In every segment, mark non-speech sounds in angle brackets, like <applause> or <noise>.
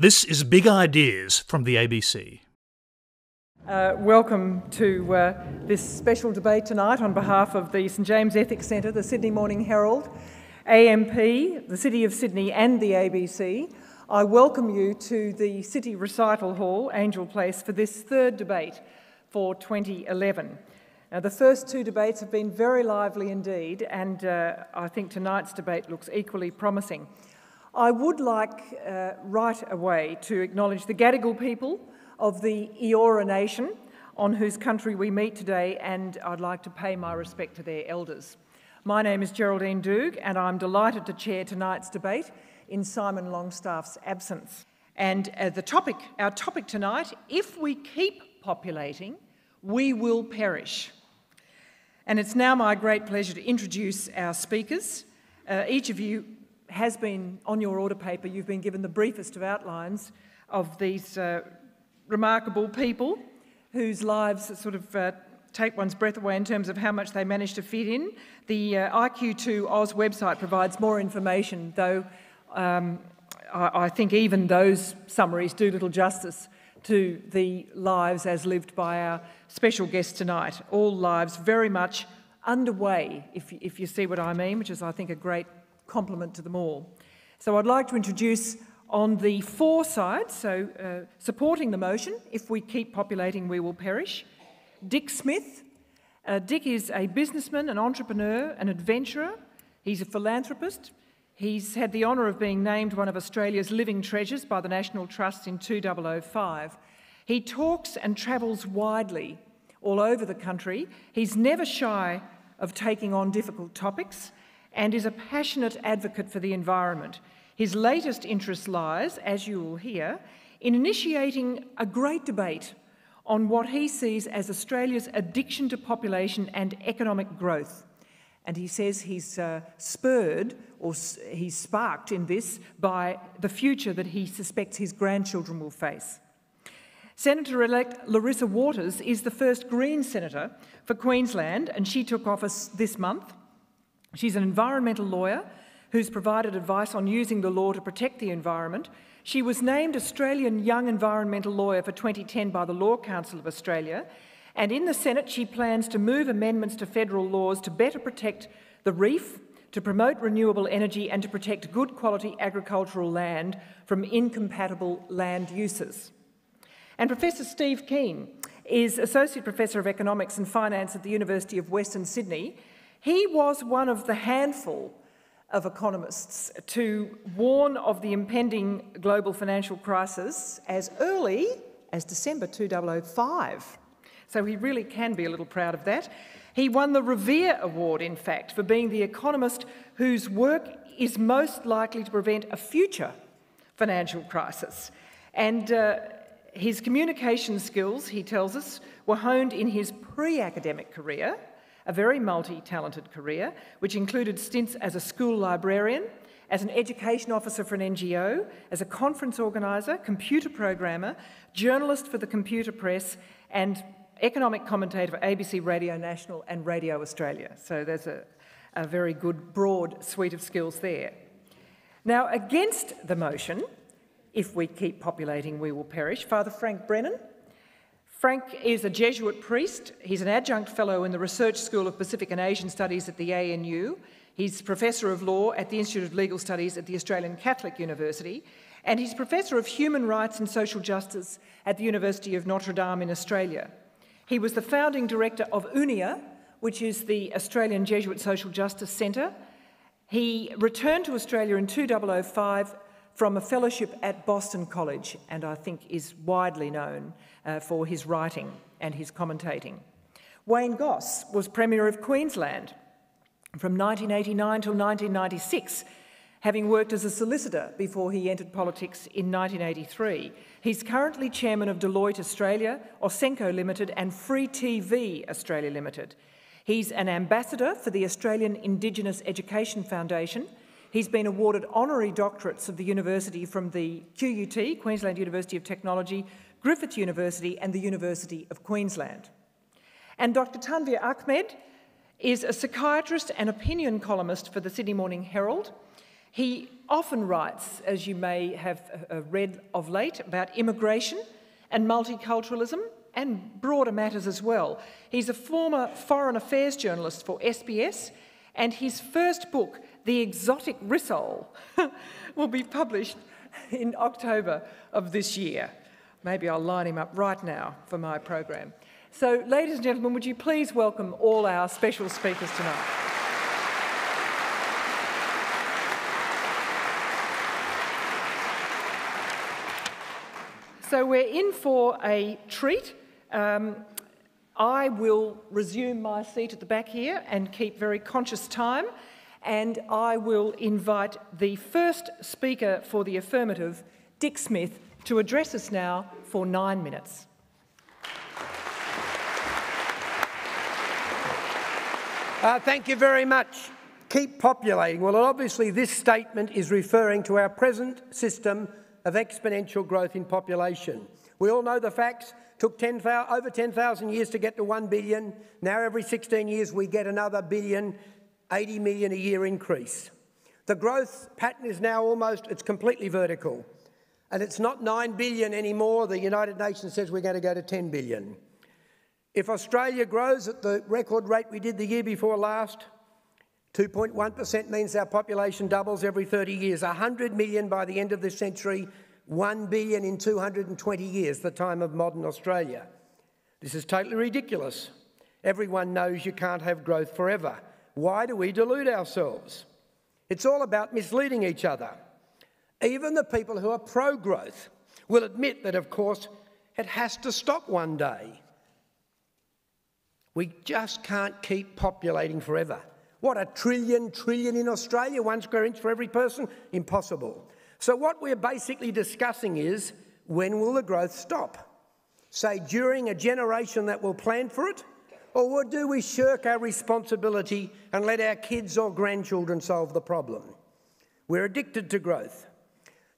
This is Big Ideas from the ABC. Uh, welcome to uh, this special debate tonight on behalf of the St James Ethics Centre, the Sydney Morning Herald, AMP, the City of Sydney, and the ABC. I welcome you to the City Recital Hall, Angel Place, for this third debate for 2011. Now, the first two debates have been very lively indeed, and uh, I think tonight's debate looks equally promising. I would like uh, right away to acknowledge the Gadigal people of the Eora Nation, on whose country we meet today, and I'd like to pay my respect to their elders. My name is Geraldine Doogue, and I'm delighted to chair tonight's debate in Simon Longstaff's absence. And uh, the topic, our topic tonight, if we keep populating, we will perish. And it's now my great pleasure to introduce our speakers. Uh, each of you has been on your order paper, you've been given the briefest of outlines of these uh, remarkable people whose lives sort of uh, take one's breath away in terms of how much they manage to fit in. The uh, IQ2 Oz website provides more information, though um, I, I think even those summaries do little justice to the lives as lived by our special guest tonight. All lives very much underway, if, if you see what I mean, which is, I think, a great compliment to them all. So I'd like to introduce on the four sides, so uh, supporting the motion, if we keep populating, we will perish, Dick Smith. Uh, Dick is a businessman, an entrepreneur, an adventurer. He's a philanthropist. He's had the honour of being named one of Australia's living treasures by the National Trust in 2005. He talks and travels widely all over the country. He's never shy of taking on difficult topics and is a passionate advocate for the environment. His latest interest lies, as you will hear, in initiating a great debate on what he sees as Australia's addiction to population and economic growth. And he says he's uh, spurred or he's sparked in this by the future that he suspects his grandchildren will face. Senator elect Larissa Waters is the first Green senator for Queensland, and she took office this month. She's an environmental lawyer who's provided advice on using the law to protect the environment. She was named Australian Young Environmental Lawyer for 2010 by the Law Council of Australia. And in the Senate, she plans to move amendments to federal laws to better protect the reef, to promote renewable energy, and to protect good quality agricultural land from incompatible land uses. And Professor Steve Keen is Associate Professor of Economics and Finance at the University of Western Sydney he was one of the handful of economists to warn of the impending global financial crisis as early as December 2005. So he really can be a little proud of that. He won the Revere Award, in fact, for being the economist whose work is most likely to prevent a future financial crisis. And uh, his communication skills, he tells us, were honed in his pre academic career a very multi talented career, which included stints as a school librarian, as an education officer for an NGO, as a conference organiser, computer programmer, journalist for the computer press, and economic commentator for ABC Radio National and Radio Australia. So there's a, a very good, broad suite of skills there. Now, against the motion, if we keep populating, we will perish, Father Frank Brennan Frank is a Jesuit priest. He's an adjunct fellow in the Research School of Pacific and Asian Studies at the ANU. He's Professor of Law at the Institute of Legal Studies at the Australian Catholic University. And he's Professor of Human Rights and Social Justice at the University of Notre Dame in Australia. He was the founding director of Uniya, which is the Australian Jesuit Social Justice Centre. He returned to Australia in 2005 from a fellowship at Boston College, and I think is widely known uh, for his writing and his commentating. Wayne Goss was Premier of Queensland from 1989 till 1996, having worked as a solicitor before he entered politics in 1983. He's currently chairman of Deloitte Australia, Ausenco Limited, and Free TV Australia Limited. He's an ambassador for the Australian Indigenous Education Foundation. He's been awarded honorary doctorates of the university from the QUT, Queensland University of Technology, Griffith University, and the University of Queensland. And Dr. Tanveer Ahmed is a psychiatrist and opinion columnist for the Sydney Morning Herald. He often writes, as you may have uh, read of late, about immigration and multiculturalism and broader matters as well. He's a former foreign affairs journalist for SBS, and his first book, The Exotic Rissole, <laughs> will be published in October of this year. Maybe I'll line him up right now for my program. So, ladies and gentlemen, would you please welcome all our special speakers tonight? So, we're in for a treat. Um, I will resume my seat at the back here and keep very conscious time, and I will invite the first speaker for the affirmative, Dick Smith, to address us now for nine minutes. Uh, thank you very much. Keep populating. Well, obviously, this statement is referring to our present system of exponential growth in population. We all know the facts. Took 10, over 10,000 years to get to 1 billion. Now, every 16 years, we get another billion, 80 million a year increase. The growth pattern is now almost, it's completely vertical. And it's not 9 billion anymore. The United Nations says we're going to go to 10 billion. If Australia grows at the record rate we did the year before last, 2.1% means our population doubles every 30 years. 100 million by the end of this century, 1 billion in 220 years, the time of modern Australia. This is totally ridiculous. Everyone knows you can't have growth forever. Why do we delude ourselves? It's all about misleading each other. Even the people who are pro growth will admit that, of course, it has to stop one day. We just can't keep populating forever. What, a trillion, trillion in Australia, one square inch for every person? Impossible. So, what we're basically discussing is when will the growth stop? Say, during a generation that will plan for it? Or do we shirk our responsibility and let our kids or grandchildren solve the problem? We're addicted to growth.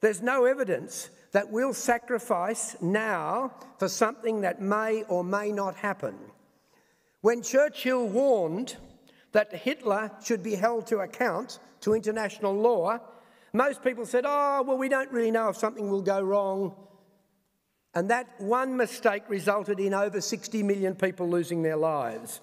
There's no evidence that we'll sacrifice now for something that may or may not happen. When Churchill warned that Hitler should be held to account to international law, most people said, oh, well, we don't really know if something will go wrong. And that one mistake resulted in over 60 million people losing their lives.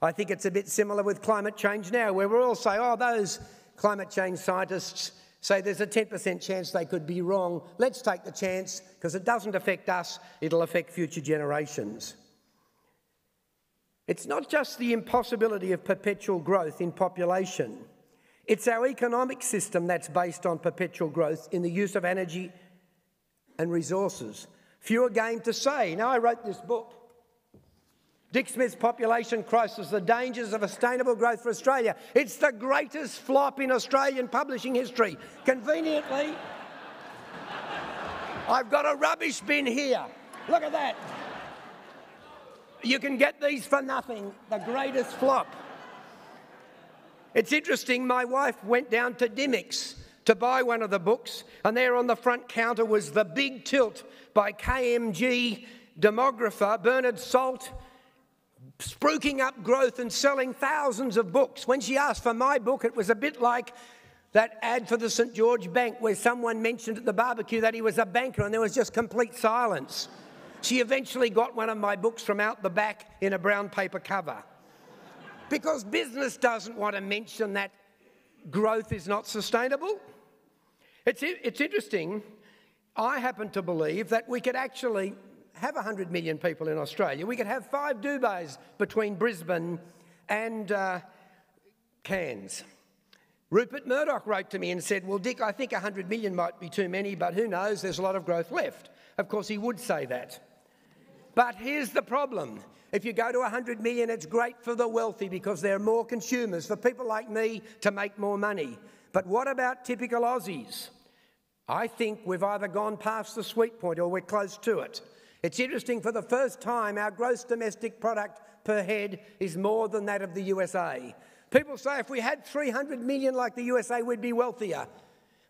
I think it's a bit similar with climate change now, where we all say, oh, those climate change scientists say there's a 10% chance they could be wrong. Let's take the chance because it doesn't affect us, it'll affect future generations. It's not just the impossibility of perpetual growth in population, it's our economic system that's based on perpetual growth in the use of energy and resources. Fewer game to say. Now, I wrote this book. Dick Smith's Population Crisis The Dangers of Sustainable Growth for Australia. It's the greatest flop in Australian publishing history. Conveniently, I've got a rubbish bin here. Look at that. You can get these for nothing. The greatest flop. It's interesting, my wife went down to Dymocks to buy one of the books, and there on the front counter was The Big Tilt by KPMG demographer Bernard Salt, spruiking up growth and selling thousands of books. When she asked for my book, it was a bit like that ad for the St George Bank where someone mentioned at the barbecue that he was a banker and there was just complete silence. She eventually got one of my books from out the back in a brown paper cover. Because business doesn't want to mention that growth is not sustainable. It's, it's interesting. I happen to believe that we could actually have 100 million people in Australia. We could have five Dubais between Brisbane and uh, Cairns. Rupert Murdoch wrote to me and said, Well, Dick, I think 100 million might be too many, but who knows? There's a lot of growth left. Of course, he would say that. But here's the problem. If you go to 100 million, it's great for the wealthy because there are more consumers, for people like me to make more money. But what about typical Aussies? I think we've either gone past the sweet point or we're close to it. It's interesting, for the first time, our gross domestic product per head is more than that of the USA. People say if we had 300 million like the USA, we'd be wealthier.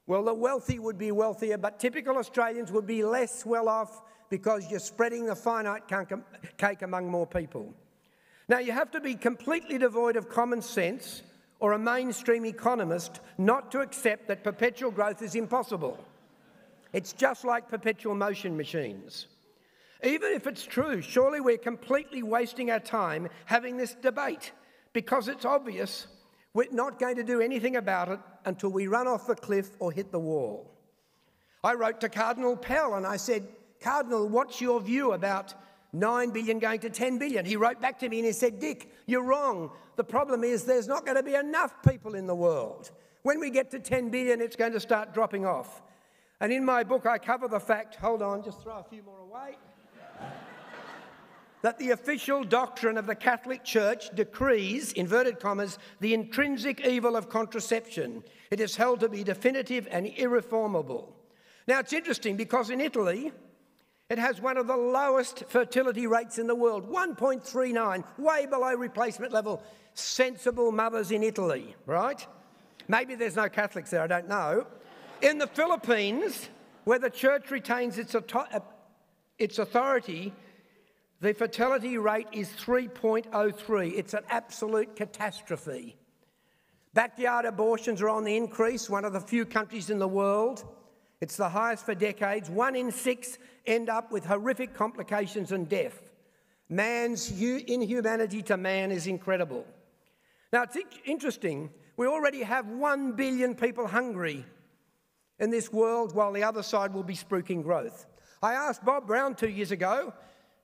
Well, the wealthy would be wealthier, but typical Australians would be less well off because you're spreading the finite cake among more people. Now, you have to be completely devoid of common sense or a mainstream economist not to accept that perpetual growth is impossible. It's just like perpetual motion machines. Even if it's true, surely we're completely wasting our time having this debate because it's obvious we're not going to do anything about it until we run off the cliff or hit the wall. I wrote to Cardinal Pell and I said, Cardinal, what's your view about 9 billion going to 10 billion? He wrote back to me and he said, Dick, you're wrong. The problem is there's not going to be enough people in the world. When we get to 10 billion, it's going to start dropping off. And in my book, I cover the fact, hold on, just throw a few more away <laughs> that the official doctrine of the Catholic Church decrees, inverted commas, the intrinsic evil of contraception. It is held to be definitive and irreformable. Now, it's interesting because in Italy, it has one of the lowest fertility rates in the world 1.39, way below replacement level. Sensible mothers in Italy, right? Maybe there's no Catholics there, I don't know. In the Philippines, where the church retains its, uh, its authority, the fertility rate is 3.03. It's an absolute catastrophe. Backyard abortions are on the increase, one of the few countries in the world. It's the highest for decades. One in six end up with horrific complications and death. Man's inhumanity to man is incredible. Now, it's interesting. We already have one billion people hungry in this world, while the other side will be spruiking growth. I asked Bob Brown two years ago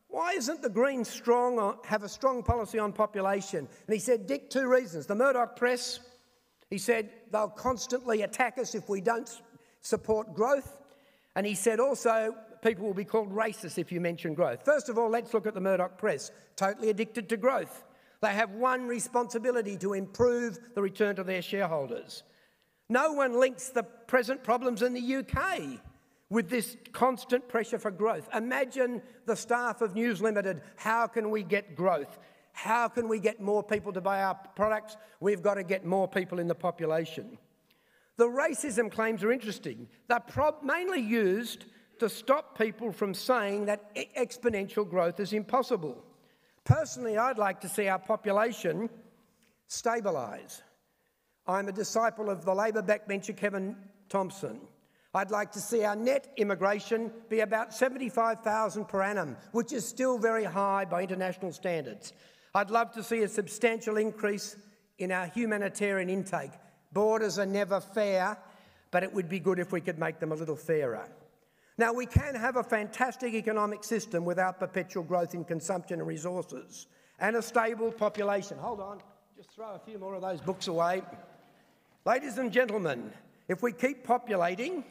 why isn't the Greens strong, have a strong policy on population? And he said, Dick, two reasons. The Murdoch press, he said, they'll constantly attack us if we don't support growth. And he said also, people will be called racist if you mention growth. First of all, let's look at the Murdoch press, totally addicted to growth. They have one responsibility to improve the return to their shareholders. No one links the present problems in the UK with this constant pressure for growth. Imagine the staff of News Limited. How can we get growth? How can we get more people to buy our products? We've got to get more people in the population. The racism claims are interesting. They're mainly used to stop people from saying that exponential growth is impossible. Personally, I'd like to see our population stabilise. I'm a disciple of the Labor backbencher Kelvin Thomson. I'd like to see our net immigration be about 75,000 per annum, which is still very high by international standards. I'd love to see a substantial increase in our humanitarian intake. Borders are never fair, but it would be good if we could make them a little fairer. Now, we can have a fantastic economic system without perpetual growth in consumption and resources and a stable population. Hold on, just throw a few more of those books away. Ladies and gentlemen, if we keep populating,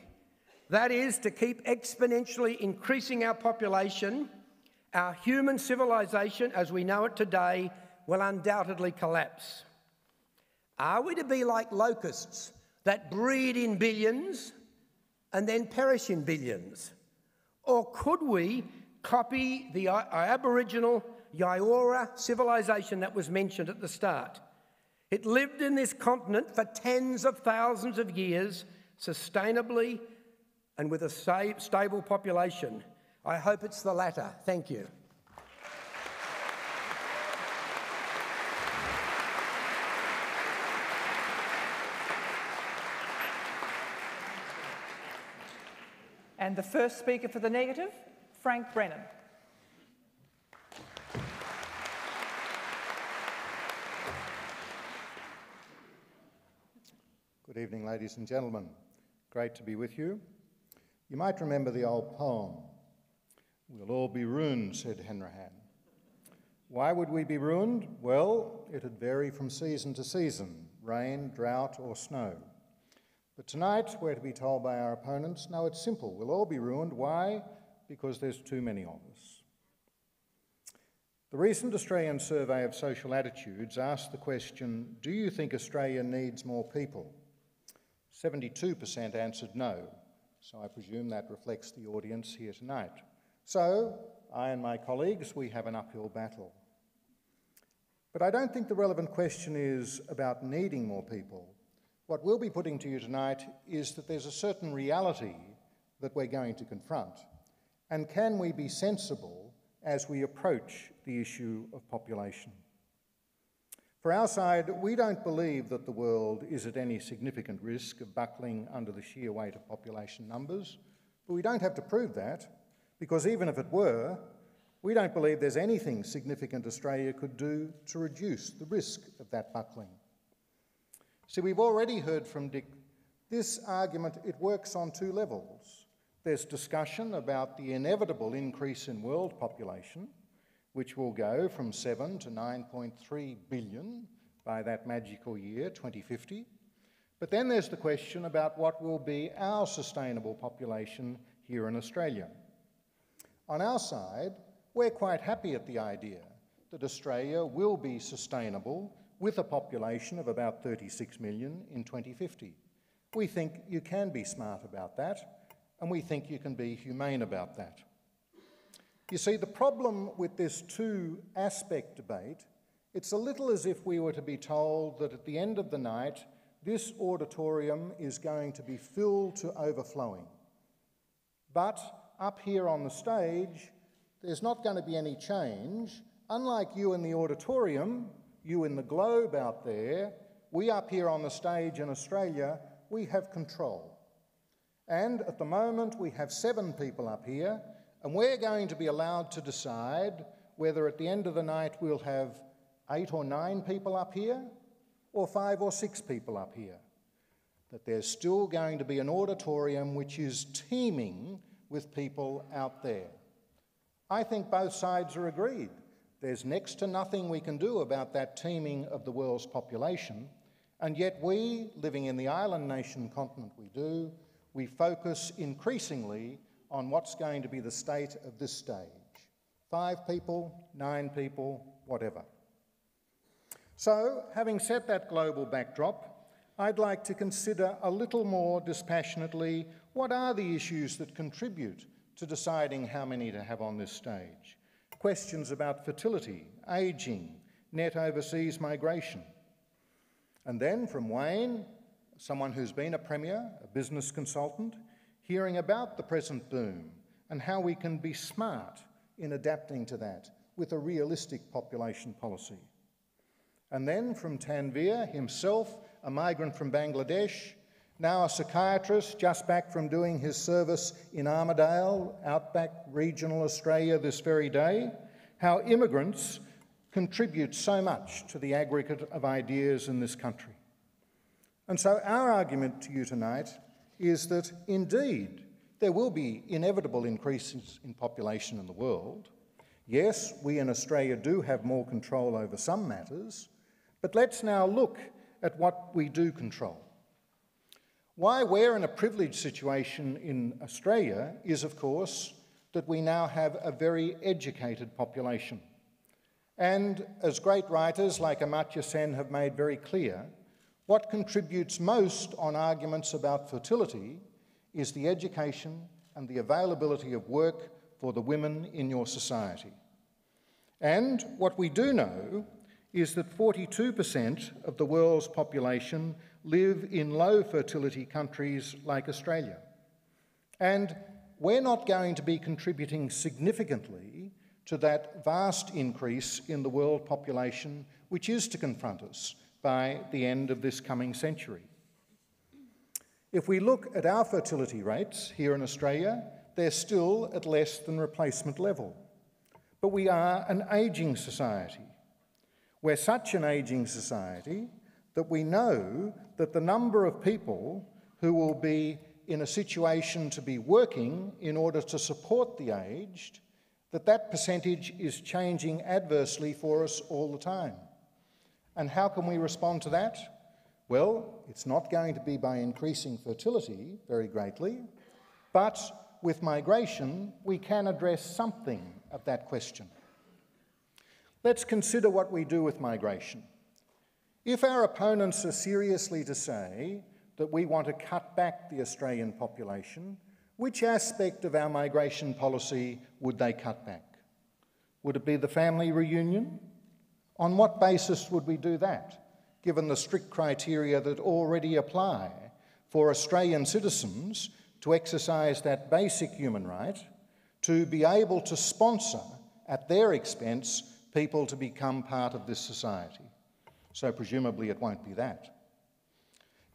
that is, to keep exponentially increasing our population, our human civilization as we know it today will undoubtedly collapse. Are we to be like locusts that breed in billions and then perish in billions? Or could we copy the Aboriginal Eora civilization that was mentioned at the start? It lived in this continent for tens of thousands of years, sustainably and with a stable population? I hope it's the latter. Thank you. And the first speaker for the negative, Frank Brennan. Good evening, ladies and gentlemen. Great to be with you. You might remember the old poem, We'll all be ruined, said Hanrahan. Why would we be ruined? Well, it'd vary from season to season rain, drought, or snow. But tonight, we're to be told by our opponents no, it's simple. We'll all be ruined. Why? Because there's too many of us. The recent Australian survey of social attitudes asked the question Do you think Australia needs more people? 72% answered no, so I presume that reflects the audience here tonight. So, I and my colleagues, we have an uphill battle. But I don't think the relevant question is about needing more people. What we'll be putting to you tonight is that there's a certain reality that we're going to confront. And can we be sensible as we approach the issue of population? For our side, we don't believe that the world is at any significant risk of buckling under the sheer weight of population numbers, but we don't have to prove that, because even if it were, we don't believe there's anything significant Australia could do to reduce the risk of that buckling. See, we've already heard from Dick, this argument, it works on two levels. There's discussion about the inevitable increase in world population, which will go from 7 to 9.3 billion by that magical year, 2050. But then there's the question about what will be our sustainable population here in Australia. On our side, we're quite happy at the idea that Australia will be sustainable with a population of about 36 million in 2050. We think you can be smart about that, and we think you can be humane about that. You see, the problem with this two aspect debate, it's a little as if we were to be told that at the end of the night, this auditorium is going to be filled to overflowing. But up here on the stage, there's not going to be any change. Unlike you in the auditorium, you in the globe out there, we up here on the stage in Australia, we have control. And at the moment, we have seven people up here, and we're going to be allowed to decide whether at the end of the night we'll have eight or nine people up here, or five or six people up here. That there's still going to be an auditorium which is teeming with people out there. I think both sides are agreed. There's next to nothing we can do about that teeming of the world's population, and yet we, living in the island nation continent we do, we focus increasingly on what's going to be the state of this stage. Five people, nine people, whatever. So, having set that global backdrop, I'd like to consider a little more dispassionately what are the issues that contribute to deciding how many to have on this stage. Questions about fertility, ageing, net overseas migration. And then from Wayne, someone who's been a Premier, a business consultant, hearing about the present boom and how we can be smart in adapting to that with a realistic population policy. And then from Tanveer himself, a migrant from Bangladesh, now a psychiatrist just back from doing his service in Armidale, outback regional Australia, this very day, how immigrants contribute so much to the aggregate of ideas in this country. And so, our argument to you tonight is that indeed there will be inevitable increases in population in the world. Yes, we in Australia do have more control over some matters, but let's now look at what we do control. Why we're in a privileged situation in Australia is, of course, that we now have a very educated population. And as great writers like Amartya Sen have made very clear, what contributes most on arguments about fertility is the education and the availability of work for the women in your society. And what we do know is that 42% of the world's population live in low fertility countries like Australia. And we're not going to be contributing significantly to that vast increase in the world population which is to confront us by the end of this coming century. If we look at our fertility rates here in Australia, they're still at less than replacement level. But we are an ageing society. We're such an ageing society that we know that the number of people who will be in a situation to be working in order to support the aged, that that percentage is changing adversely for us all the time. And how can we respond to that? Well, it's not going to be by increasing fertility very greatly, but with migration, we can address something of that question. Let's consider what we do with migration. If our opponents are seriously to say that we want to cut back the Australian population, which aspect of our migration policy would they cut back? Would it be the family reunion? On what basis would we do that, given the strict criteria that already apply for Australian citizens to exercise that basic human right to be able to sponsor at their expense people to become part of this society. So presumably it won't be that.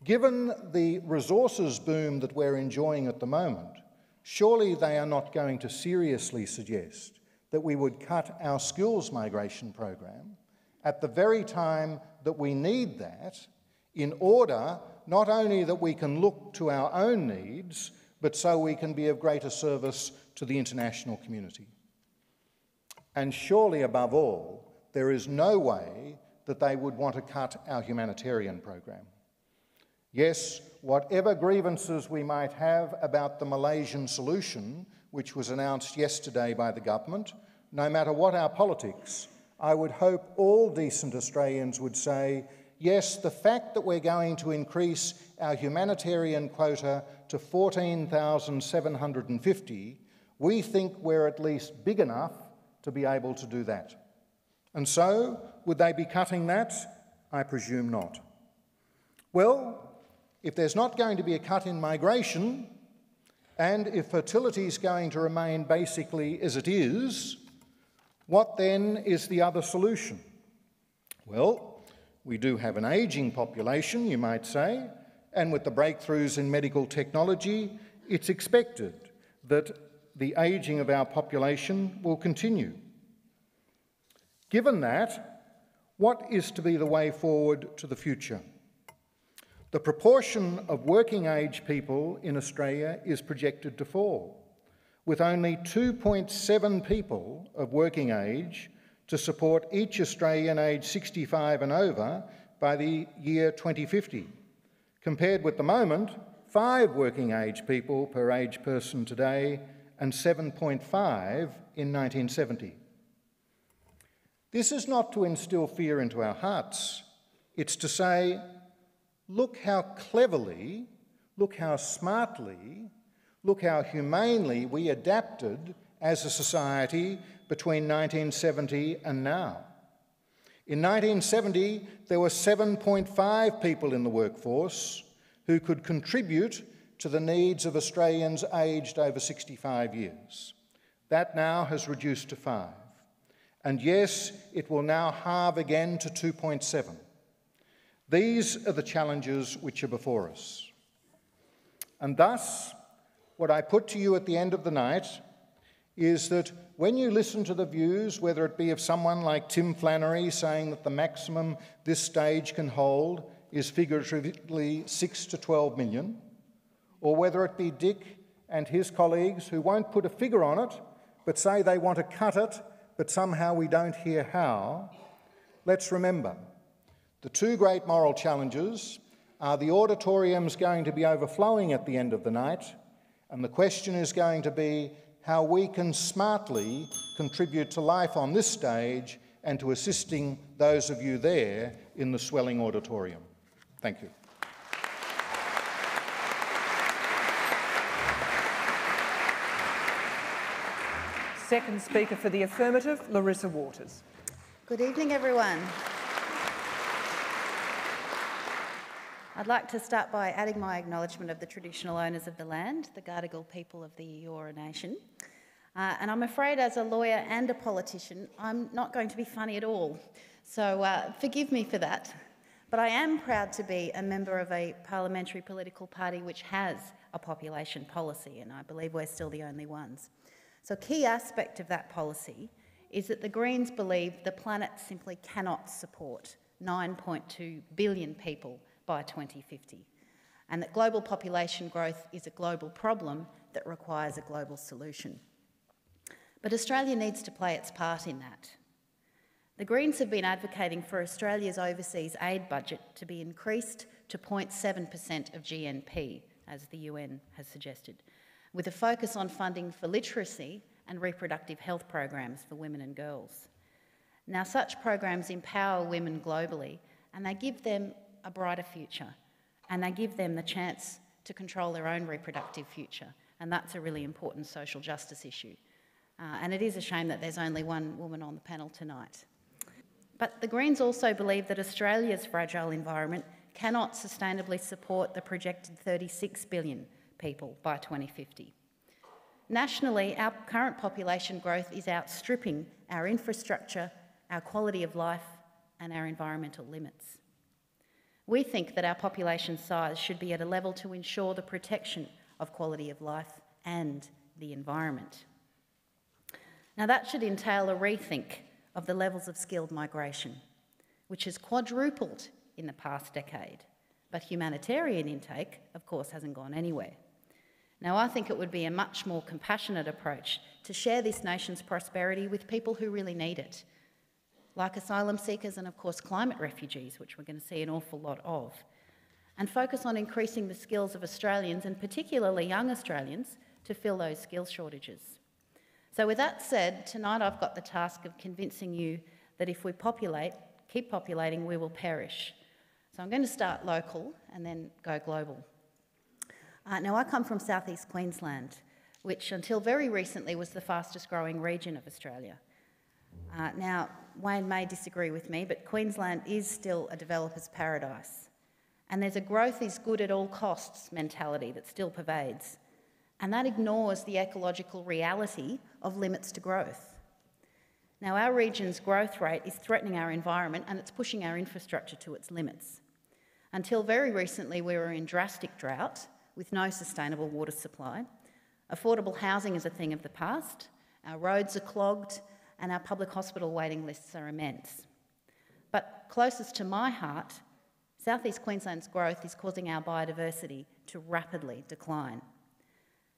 Given the resources boom that we're enjoying at the moment, surely they are not going to seriously suggest that we would cut our skills migration program at the very time that we need that in order not only that we can look to our own needs, but so we can be of greater service to the international community. And surely, above all, there is no way that they would want to cut our humanitarian program. Yes, whatever grievances we might have about the Malaysian solution, which was announced yesterday by the government, no matter what our politics, I would hope all decent Australians would say, yes, the fact that we're going to increase our humanitarian quota to 14,750, we think we're at least big enough to be able to do that. And so, would they be cutting that? I presume not. Well, if there's not going to be a cut in migration, and if fertility is going to remain basically as it is, what then is the other solution? Well, we do have an ageing population, you might say, and with the breakthroughs in medical technology, it's expected that the ageing of our population will continue. Given that, what is to be the way forward to the future? The proportion of working age people in Australia is projected to fall, with only 2.7 people of working age to support each Australian aged 65 and over by the year 2050, compared with the moment five working age people per age person today and 7.5 in 1970. This is not to instill fear into our hearts, it's to say Look how cleverly, look how smartly, look how humanely we adapted as a society between 1970 and now. In 1970, there were 7.5 people in the workforce who could contribute to the needs of Australians aged over 65 years. That now has reduced to five. And yes, it will now halve again to 2.7. These are the challenges which are before us. And thus, what I put to you at the end of the night is that when you listen to the views, whether it be of someone like Tim Flannery saying that the maximum this stage can hold is figuratively 6 to 12 million, or whether it be Dick and his colleagues who won't put a figure on it but say they want to cut it, but somehow we don't hear how, let's remember the two great moral challenges are the auditorium's going to be overflowing at the end of the night, and the question is going to be how we can smartly contribute to life on this stage and to assisting those of you there in the swelling auditorium. Thank you. Second speaker for the affirmative, Larissa Waters. Good evening, everyone. I'd like to start by adding my acknowledgement of the traditional owners of the land, the Gadigal people of the Eora Nation. Uh, and I'm afraid, as a lawyer and a politician, I'm not going to be funny at all. So uh, forgive me for that. But I am proud to be a member of a parliamentary political party which has a population policy, and I believe we're still the only ones. So, a key aspect of that policy is that the Greens believe the planet simply cannot support 9.2 billion people by 2050, and that global population growth is a global problem that requires a global solution. But Australia needs to play its part in that. The Greens have been advocating for Australia's overseas aid budget to be increased to 0.7% of GNP, as the UN has suggested, with a focus on funding for literacy and reproductive health programs for women and girls. Now, such programs empower women globally and they give them a brighter future and they give them the chance to control their own reproductive future. And that's a really important social justice issue. Uh, and it is a shame that there's only one woman on the panel tonight. But the Greens also believe that Australia's fragile environment cannot sustainably support the projected 36 billion people by 2050. Nationally, our current population growth is outstripping our infrastructure, our quality of life, and our environmental limits. We think that our population size should be at a level to ensure the protection of quality of life and the environment. Now, that should entail a rethink of the levels of skilled migration, which has quadrupled in the past decade. But humanitarian intake, of course, hasn't gone anywhere. Now, I think it would be a much more compassionate approach to share this nation's prosperity with people who really need it, like asylum seekers and, of course, climate refugees, which we're going to see an awful lot of, and focus on increasing the skills of Australians, and particularly young Australians, to fill those skill shortages. So, with that said, tonight I've got the task of convincing you that if we populate, keep populating, we will perish. So, I'm going to start local and then go global. Uh, now, I come from southeast Queensland, which until very recently was the fastest growing region of Australia. Uh, now, Wayne may disagree with me, but Queensland is still a developer's paradise. And there's a growth is good at all costs mentality that still pervades. And that ignores the ecological reality of limits to growth. Now, our region's growth rate is threatening our environment and it's pushing our infrastructure to its limits. Until very recently, we were in drastic drought with no sustainable water supply. Affordable housing is a thing of the past. Our roads are clogged and our public hospital waiting lists are immense. But closest to my heart, southeast Queensland's growth is causing our biodiversity to rapidly decline.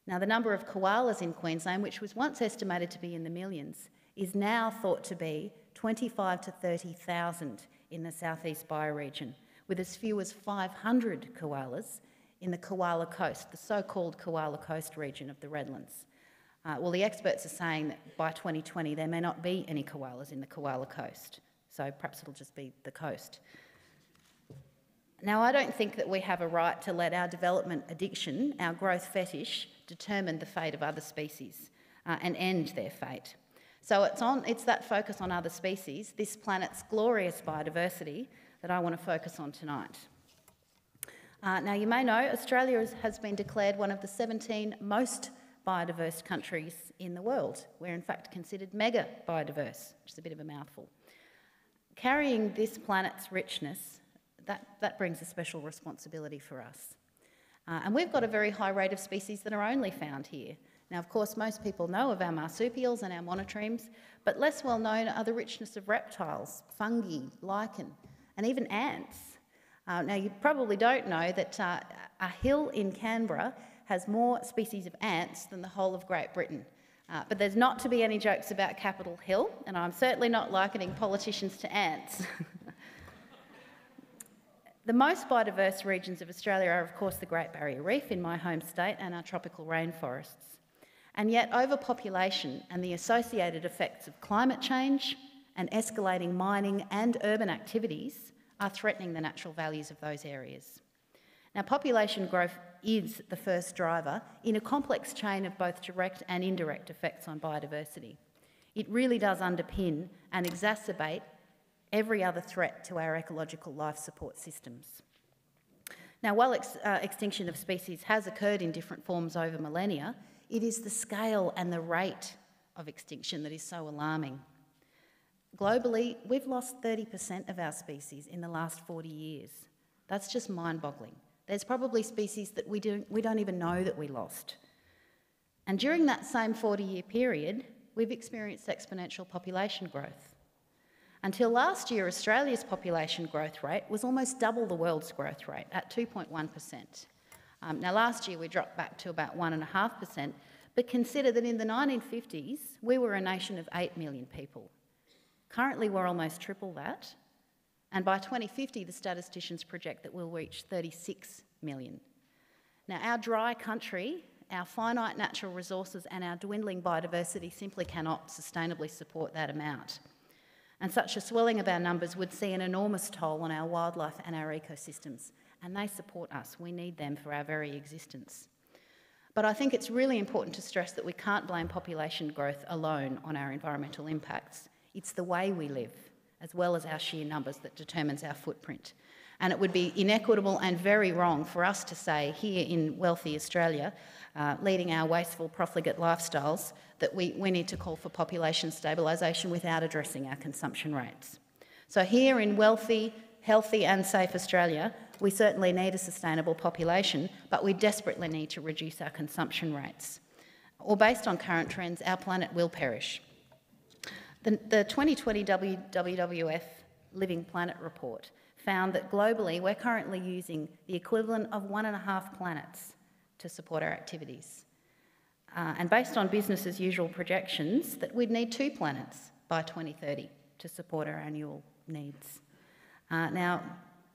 Now, the number of koalas in Queensland, which was once estimated to be in the millions, is now thought to be 25 to 30,000 in the southeast bioregion, with as few as 500 koalas in the Koala Coast, the so called Koala Coast region of the Redlands. Uh, well, the experts are saying that by 2020 there may not be any koalas in the Koala Coast, so perhaps it'll just be the coast. Now, I don't think that we have a right to let our development addiction, our growth fetish, determine the fate of other species uh, and end their fate. So it's, on, it's that focus on other species, this planet's glorious biodiversity, that I want to focus on tonight. Uh, now, you may know Australia has been declared one of the 17 most biodiverse countries in the world. We're in fact considered mega biodiverse, which is a bit of a mouthful. Carrying this planet's richness, that, that brings a special responsibility for us. Uh, and we've got a very high rate of species that are only found here. Now, of course, most people know of our marsupials and our monotremes, but less well known are the richness of reptiles, fungi, lichen, and even ants. Uh, now, you probably don't know that uh, a hill in Canberra has more species of ants than the whole of Great Britain. Uh, but there's not to be any jokes about Capital Hill, and I'm certainly not likening politicians to ants. <laughs> the most biodiverse regions of Australia are, of course, the Great Barrier Reef in my home state and our tropical rainforests. And yet, overpopulation and the associated effects of climate change and escalating mining and urban activities are threatening the natural values of those areas. Now, population growth is the first driver in a complex chain of both direct and indirect effects on biodiversity. It really does underpin and exacerbate every other threat to our ecological life support systems. Now, while ex uh, extinction of species has occurred in different forms over millennia, it is the scale and the rate of extinction that is so alarming. Globally, we've lost 30% of our species in the last 40 years. That's just mind boggling. There's probably species that we don't, we don't even know that we lost. And during that same 40 year period, we've experienced exponential population growth. Until last year, Australia's population growth rate was almost double the world's growth rate at 2.1%. Um, now, last year we dropped back to about 1.5%, but consider that in the 1950s we were a nation of 8 million people. Currently, we're almost triple that. And by 2050, the statisticians project that we'll reach 36 million. Now, our dry country, our finite natural resources, and our dwindling biodiversity simply cannot sustainably support that amount. And such a swelling of our numbers would see an enormous toll on our wildlife and our ecosystems. And they support us. We need them for our very existence. But I think it's really important to stress that we can't blame population growth alone on our environmental impacts. It's the way we live, as well as our sheer numbers, that determines our footprint. And it would be inequitable and very wrong for us to say here in wealthy Australia, uh, leading our wasteful, profligate lifestyles, that we, we need to call for population stabilisation without addressing our consumption rates. So, here in wealthy, healthy, and safe Australia, we certainly need a sustainable population, but we desperately need to reduce our consumption rates. Or, based on current trends, our planet will perish. The, the 2020 WWF Living Planet report found that globally we're currently using the equivalent of one and a half planets to support our activities. Uh, and based on business as usual projections, that we'd need two planets by 2030 to support our annual needs. Uh, now,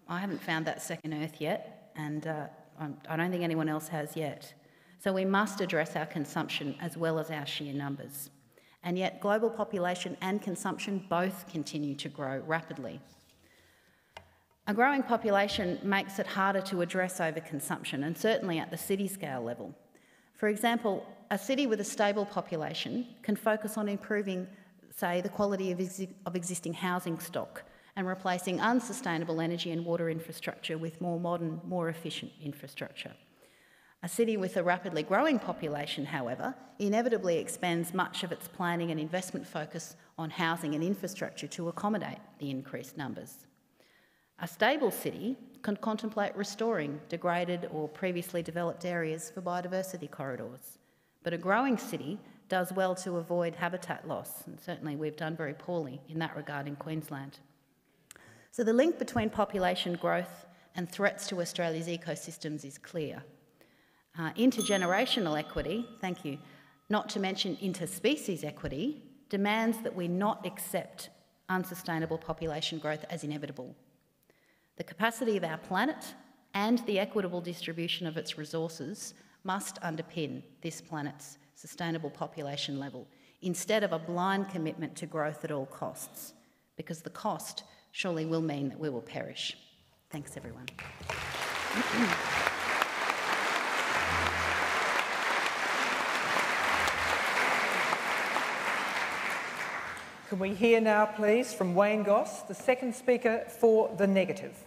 I haven't found that second Earth yet, and uh, I don't think anyone else has yet. So we must address our consumption as well as our sheer numbers. And yet, global population and consumption both continue to grow rapidly. A growing population makes it harder to address overconsumption, and certainly at the city scale level. For example, a city with a stable population can focus on improving, say, the quality of, ex of existing housing stock and replacing unsustainable energy and water infrastructure with more modern, more efficient infrastructure. A city with a rapidly growing population, however, inevitably expends much of its planning and investment focus on housing and infrastructure to accommodate the increased numbers. A stable city can contemplate restoring degraded or previously developed areas for biodiversity corridors. But a growing city does well to avoid habitat loss, and certainly we've done very poorly in that regard in Queensland. So the link between population growth and threats to Australia's ecosystems is clear. Uh, intergenerational equity, thank you, not to mention interspecies equity, demands that we not accept unsustainable population growth as inevitable. The capacity of our planet and the equitable distribution of its resources must underpin this planet's sustainable population level instead of a blind commitment to growth at all costs, because the cost surely will mean that we will perish. Thanks, everyone. <clears throat> Can we hear now, please, from Wayne Goss, the second speaker for the negative?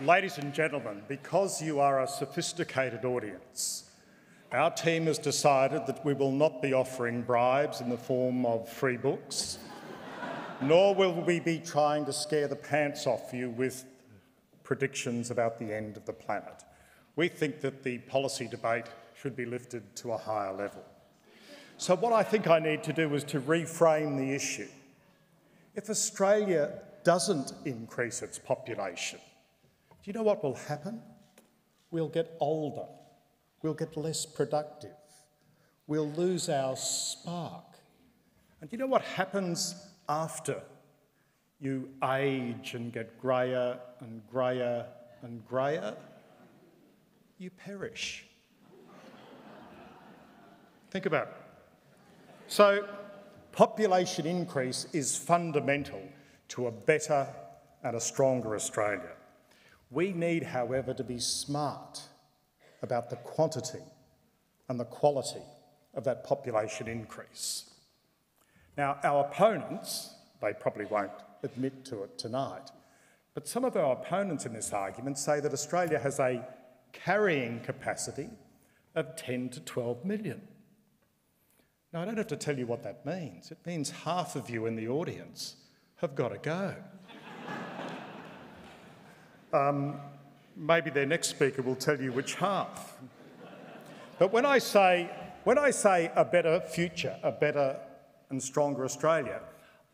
Ladies and gentlemen, because you are a sophisticated audience, our team has decided that we will not be offering bribes in the form of free books, <laughs> nor will we be trying to scare the pants off you with predictions about the end of the planet. We think that the policy debate should be lifted to a higher level. So, what I think I need to do is to reframe the issue. If Australia doesn't increase its population, do you know what will happen? We'll get older we'll get less productive. We'll lose our spark. And do you know what happens after you age and get greyer and greyer and greyer? You perish. Think about it. So, population increase is fundamental to a better and a stronger Australia. We need, however, to be smart about the quantity and the quality of that population increase. Now, our opponents, they probably won't admit to it tonight, but some of our opponents in this argument say that Australia has a carrying capacity of 10 to 12 million. Now, I don't have to tell you what that means. It means half of you in the audience have got to go. <laughs> um, maybe their next speaker will tell you which half. But when I say, when I say a better future, a better and stronger Australia,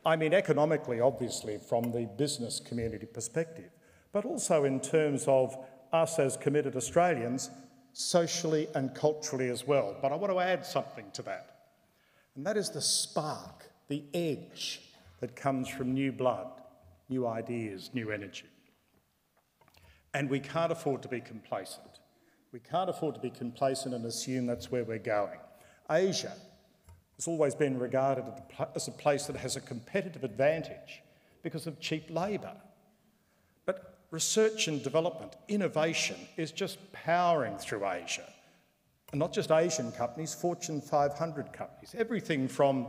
I mean economically, obviously, from the business community perspective, but also in terms of us as committed Australians, socially and culturally as well. But I want to add something to that, and that is the spark, the edge that comes from new blood, new ideas, new energy. And we can't afford to be complacent. We can't afford to be complacent and assume that's where we're going. Asia has always been regarded as a place that has a competitive advantage because of cheap labour. But research and development, innovation is just powering through Asia. And not just Asian companies, Fortune 500 companies. Everything from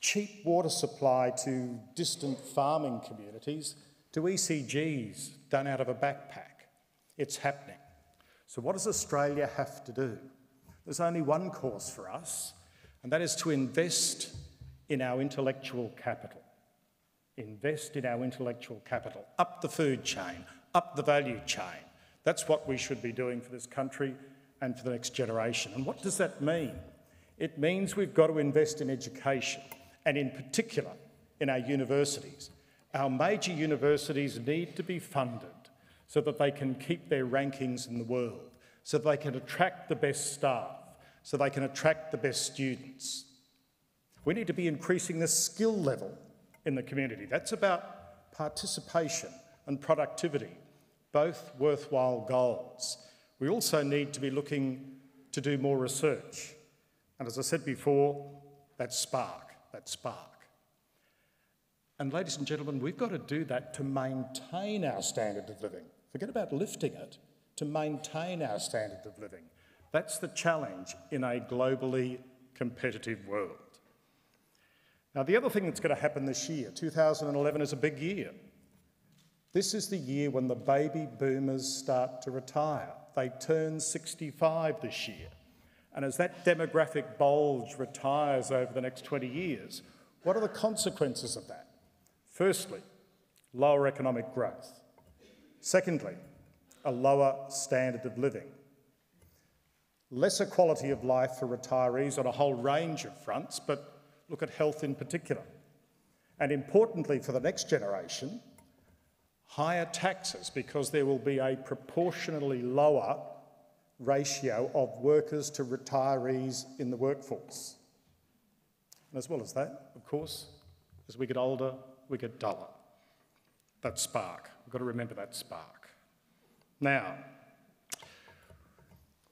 cheap water supply to distant farming communities to ECGs done out of a backpack. It's happening. So, what does Australia have to do? There's only one course for us, and that is to invest in our intellectual capital. Invest in our intellectual capital, up the food chain, up the value chain. That's what we should be doing for this country and for the next generation. And what does that mean? It means we've got to invest in education, and in particular in our universities. Our major universities need to be funded so that they can keep their rankings in the world, so they can attract the best staff, so they can attract the best students. We need to be increasing the skill level in the community. That's about participation and productivity, both worthwhile goals. We also need to be looking to do more research. And as I said before, that spark, that spark. And ladies and gentlemen, we've got to do that to maintain our standard of living. Forget about lifting it, to maintain our standard of living. That's the challenge in a globally competitive world. Now, the other thing that's going to happen this year, 2011 is a big year. This is the year when the baby boomers start to retire. They turn 65 this year. And as that demographic bulge retires over the next 20 years, what are the consequences of that? Firstly, lower economic growth. Secondly, a lower standard of living. Lesser quality of life for retirees on a whole range of fronts, but look at health in particular. And importantly for the next generation, higher taxes because there will be a proportionally lower ratio of workers to retirees in the workforce. And as well as that, of course, as we get older, we get duller. That spark. We've got to remember that spark. Now,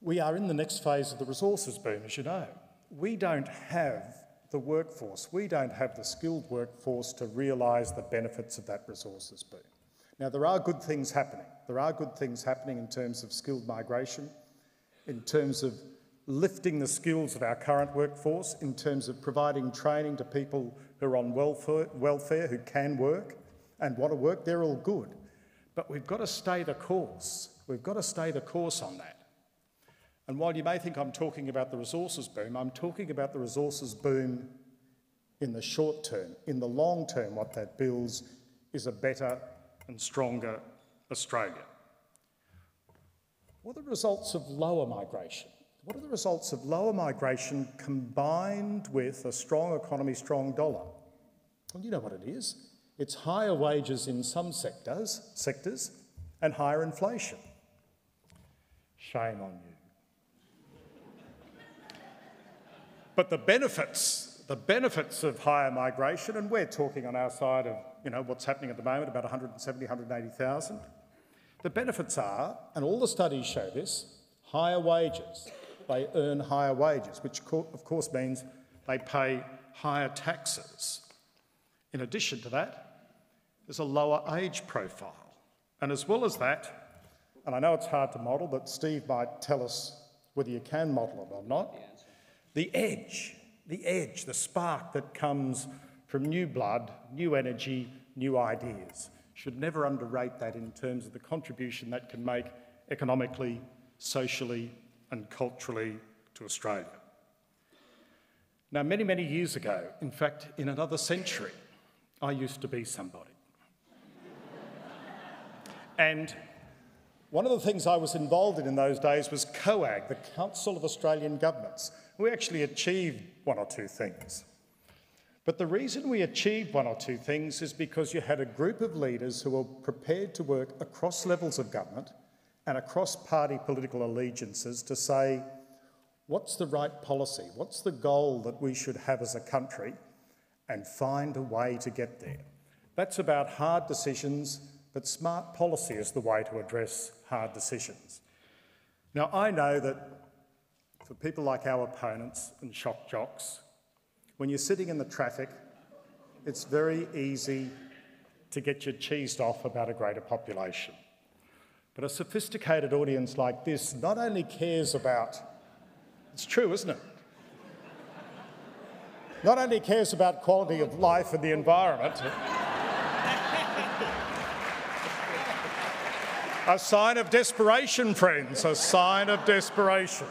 we are in the next phase of the resources boom, as you know. We don't have the workforce, we don't have the skilled workforce to realise the benefits of that resources boom. Now, there are good things happening. There are good things happening in terms of skilled migration, in terms of lifting the skills of our current workforce, in terms of providing training to people who are on welfare, welfare who can work and want to work. They're all good. But we've got to stay the course. We've got to stay the course on that. And while you may think I'm talking about the resources boom, I'm talking about the resources boom in the short term. In the long term, what that builds is a better and stronger Australia. What are the results of lower migration? What are the results of lower migration combined with a strong economy, strong dollar? Well, you know what it is. It's higher wages in some sectors, sectors and higher inflation. Shame on you. But the benefits, the benefits of higher migration, and we're talking on our side of you know, what's happening at the moment, about 170, 180,000. The benefits are, and all the studies show this, higher wages. They earn higher wages, which of course means they pay higher taxes. In addition to that, there's a lower age profile. And as well as that, and I know it's hard to model, but Steve might tell us whether you can model it or not, the edge, the edge, the spark that comes from new blood, new energy, new ideas. Should never underrate that in terms of the contribution that can make economically, socially, and culturally to Australia. Now, many, many years ago, in fact, in another century, I used to be somebody. <laughs> and one of the things I was involved in in those days was COAG, the Council of Australian Governments. We actually achieved one or two things. But the reason we achieved one or two things is because you had a group of leaders who were prepared to work across levels of government and across party political allegiances to say, what's the right policy? What's the goal that we should have as a country? And find a way to get there. That's about hard decisions, but smart policy is the way to address hard decisions. Now, I know that for people like our opponents and shock jocks, when you're sitting in the traffic, it's very easy to get you cheesed off about a greater population. But a sophisticated audience like this not only cares about, it's true, isn't it? Not only cares about quality of life and the environment, a sign of desperation, friends, a sign of desperation.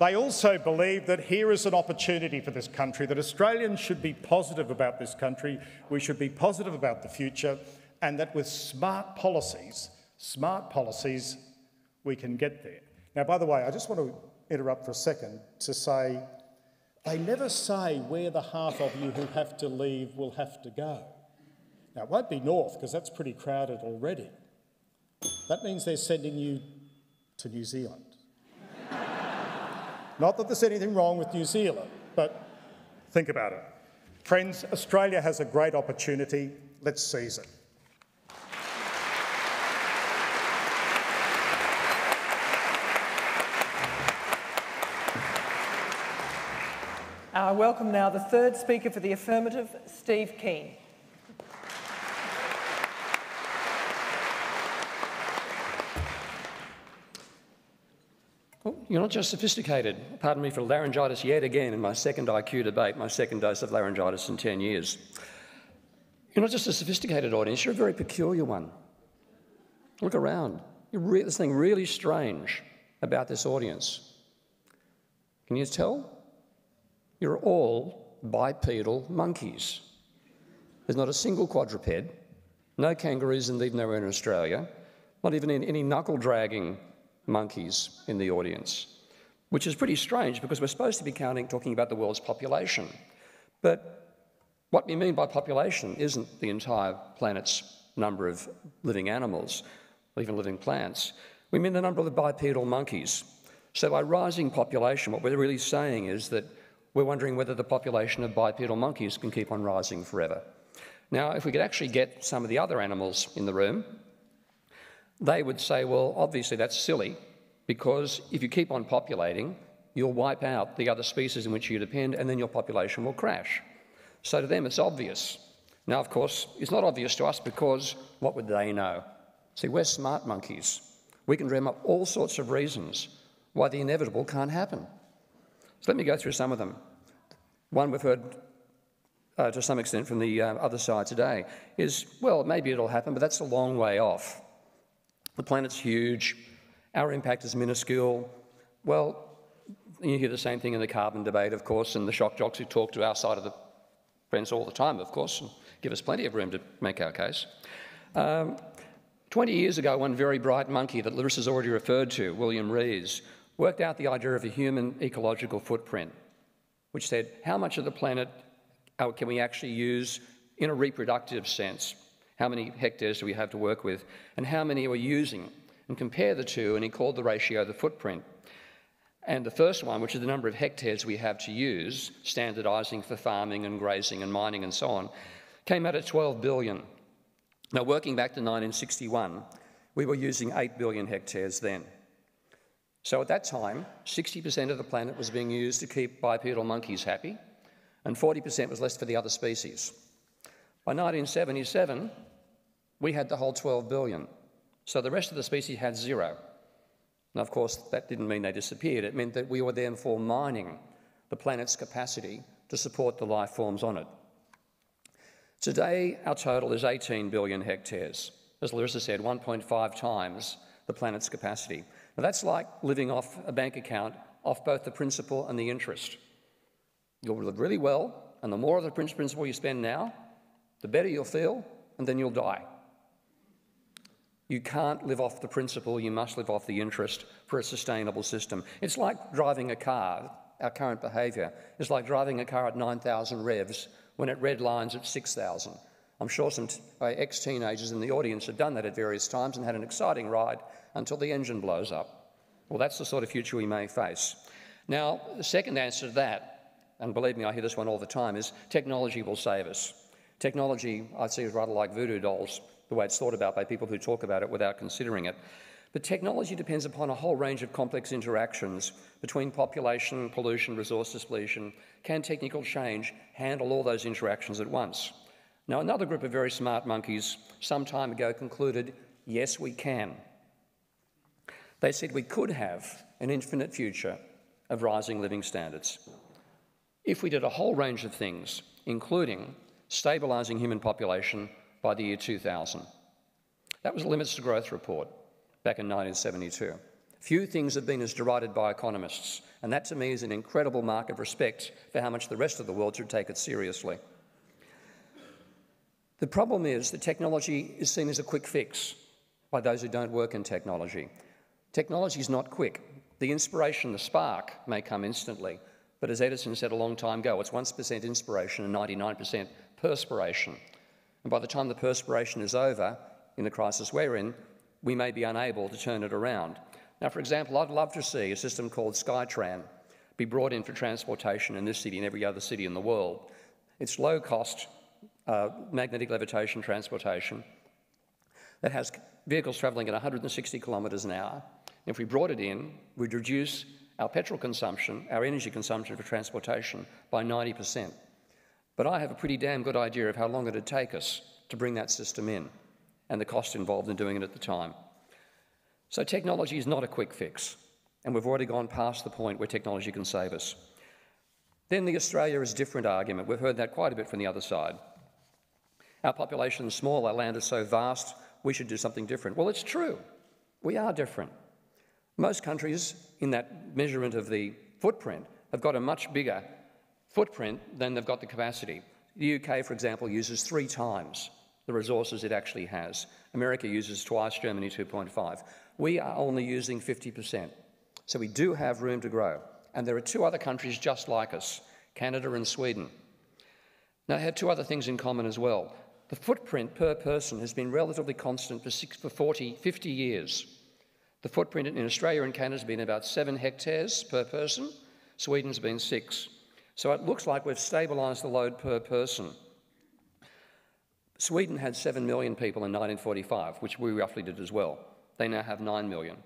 They also believe that here is an opportunity for this country, that Australians should be positive about this country, we should be positive about the future, and that with smart policies, smart policies, we can get there. Now, by the way, I just want to interrupt for a second to say they never say where the half of you who have to leave will have to go. Now, it won't be north because that's pretty crowded already. That means they're sending you to New Zealand. Not that there's anything wrong with New Zealand, but think about it. Friends, Australia has a great opportunity. Let's seize it. I welcome now the third speaker for the affirmative, Steve Keen. You're not just sophisticated. Pardon me for laryngitis yet again in my second IQ debate, my second dose of laryngitis in 10 years. You're not just a sophisticated audience, you're a very peculiar one. Look around. Re- there's something really strange about this audience. Can you tell? You're all bipedal monkeys. There's not a single quadruped, no kangaroos, and indeed nowhere in Australia, not even in any knuckle dragging monkeys in the audience, which is pretty strange because we're supposed to be counting, talking about the world's population. But what we mean by population isn't the entire planet's number of living animals, or even living plants. We mean the number of bipedal monkeys. So by rising population, what we're really saying is that we're wondering whether the population of bipedal monkeys can keep on rising forever. Now, if we could actually get some of the other animals in the room, they would say, well, obviously that's silly because if you keep on populating, you'll wipe out the other species in which you depend and then your population will crash. So to them, it's obvious. Now, of course, it's not obvious to us because what would they know? See, we're smart monkeys. We can dream up all sorts of reasons why the inevitable can't happen. So let me go through some of them. One we've heard uh, to some extent from the uh, other side today is, well, maybe it'll happen, but that's a long way off. The planet's huge, our impact is minuscule. Well, you hear the same thing in the carbon debate, of course, and the shock jocks who talk to our side of the fence all the time, of course, and give us plenty of room to make our case. Um, 20 years ago, one very bright monkey that Larissa's already referred to, William Rees, worked out the idea of a human ecological footprint, which said how much of the planet uh, can we actually use in a reproductive sense? How many hectares do we have to work with? And how many are we using? And compare the two, and he called the ratio the footprint. And the first one, which is the number of hectares we have to use, standardising for farming and grazing and mining and so on, came out at 12 billion. Now, working back to 1961, we were using 8 billion hectares then. So at that time, 60% of the planet was being used to keep bipedal monkeys happy, and 40% was left for the other species. By 1977, we had the whole 12 billion. So the rest of the species had zero. And of course, that didn't mean they disappeared. It meant that we were therefore mining the planet's capacity to support the life forms on it. Today, our total is 18 billion hectares. As Larissa said, 1.5 times the planet's capacity. Now, that's like living off a bank account off both the principal and the interest. You'll live really well, and the more of the principal you spend now, the better you'll feel, and then you'll die. You can't live off the principal, you must live off the interest for a sustainable system. It's like driving a car, our current behaviour is like driving a car at 9,000 revs when it red lines at 6,000. I'm sure some uh, ex teenagers in the audience have done that at various times and had an exciting ride until the engine blows up. Well, that's the sort of future we may face. Now, the second answer to that, and believe me, I hear this one all the time, is technology will save us. Technology, I see, is rather like voodoo dolls the way it's thought about by people who talk about it without considering it. But technology depends upon a whole range of complex interactions between population, pollution, resource depletion. Can technical change handle all those interactions at once? Now, another group of very smart monkeys some time ago concluded yes, we can. They said we could have an infinite future of rising living standards if we did a whole range of things, including stabilising human population by the year 2000. That was the Limits to Growth report back in 1972. Few things have been as derided by economists, and that to me is an incredible mark of respect for how much the rest of the world should take it seriously. The problem is that technology is seen as a quick fix by those who don't work in technology. Technology is not quick. The inspiration, the spark, may come instantly, but as Edison said a long time ago, it's 1% inspiration and 99% perspiration. And by the time the perspiration is over, in the crisis we're in, we may be unable to turn it around. Now, for example, I'd love to see a system called Skytran be brought in for transportation in this city and every other city in the world. It's low cost uh, magnetic levitation transportation that has vehicles travelling at 160 kilometres an hour. If we brought it in, we'd reduce our petrol consumption, our energy consumption for transportation by 90%. But I have a pretty damn good idea of how long it'd take us to bring that system in and the cost involved in doing it at the time. So technology is not a quick fix, and we've already gone past the point where technology can save us. Then the Australia is different argument. We've heard that quite a bit from the other side. Our population is small, our land is so vast, we should do something different. Well, it's true. We are different. Most countries, in that measurement of the footprint, have got a much bigger footprint than they've got the capacity. The UK, for example, uses three times the resources it actually has. America uses twice, Germany 2.5. We are only using 50%. So we do have room to grow. And there are two other countries just like us, Canada and Sweden. Now, they have two other things in common as well. The footprint per person has been relatively constant for, six, for 40, 50 years. The footprint in Australia and Canada has been about seven hectares per person. Sweden's been six. So it looks like we've stabilised the load per person. Sweden had 7 million people in 1945, which we roughly did as well. They now have 9 million.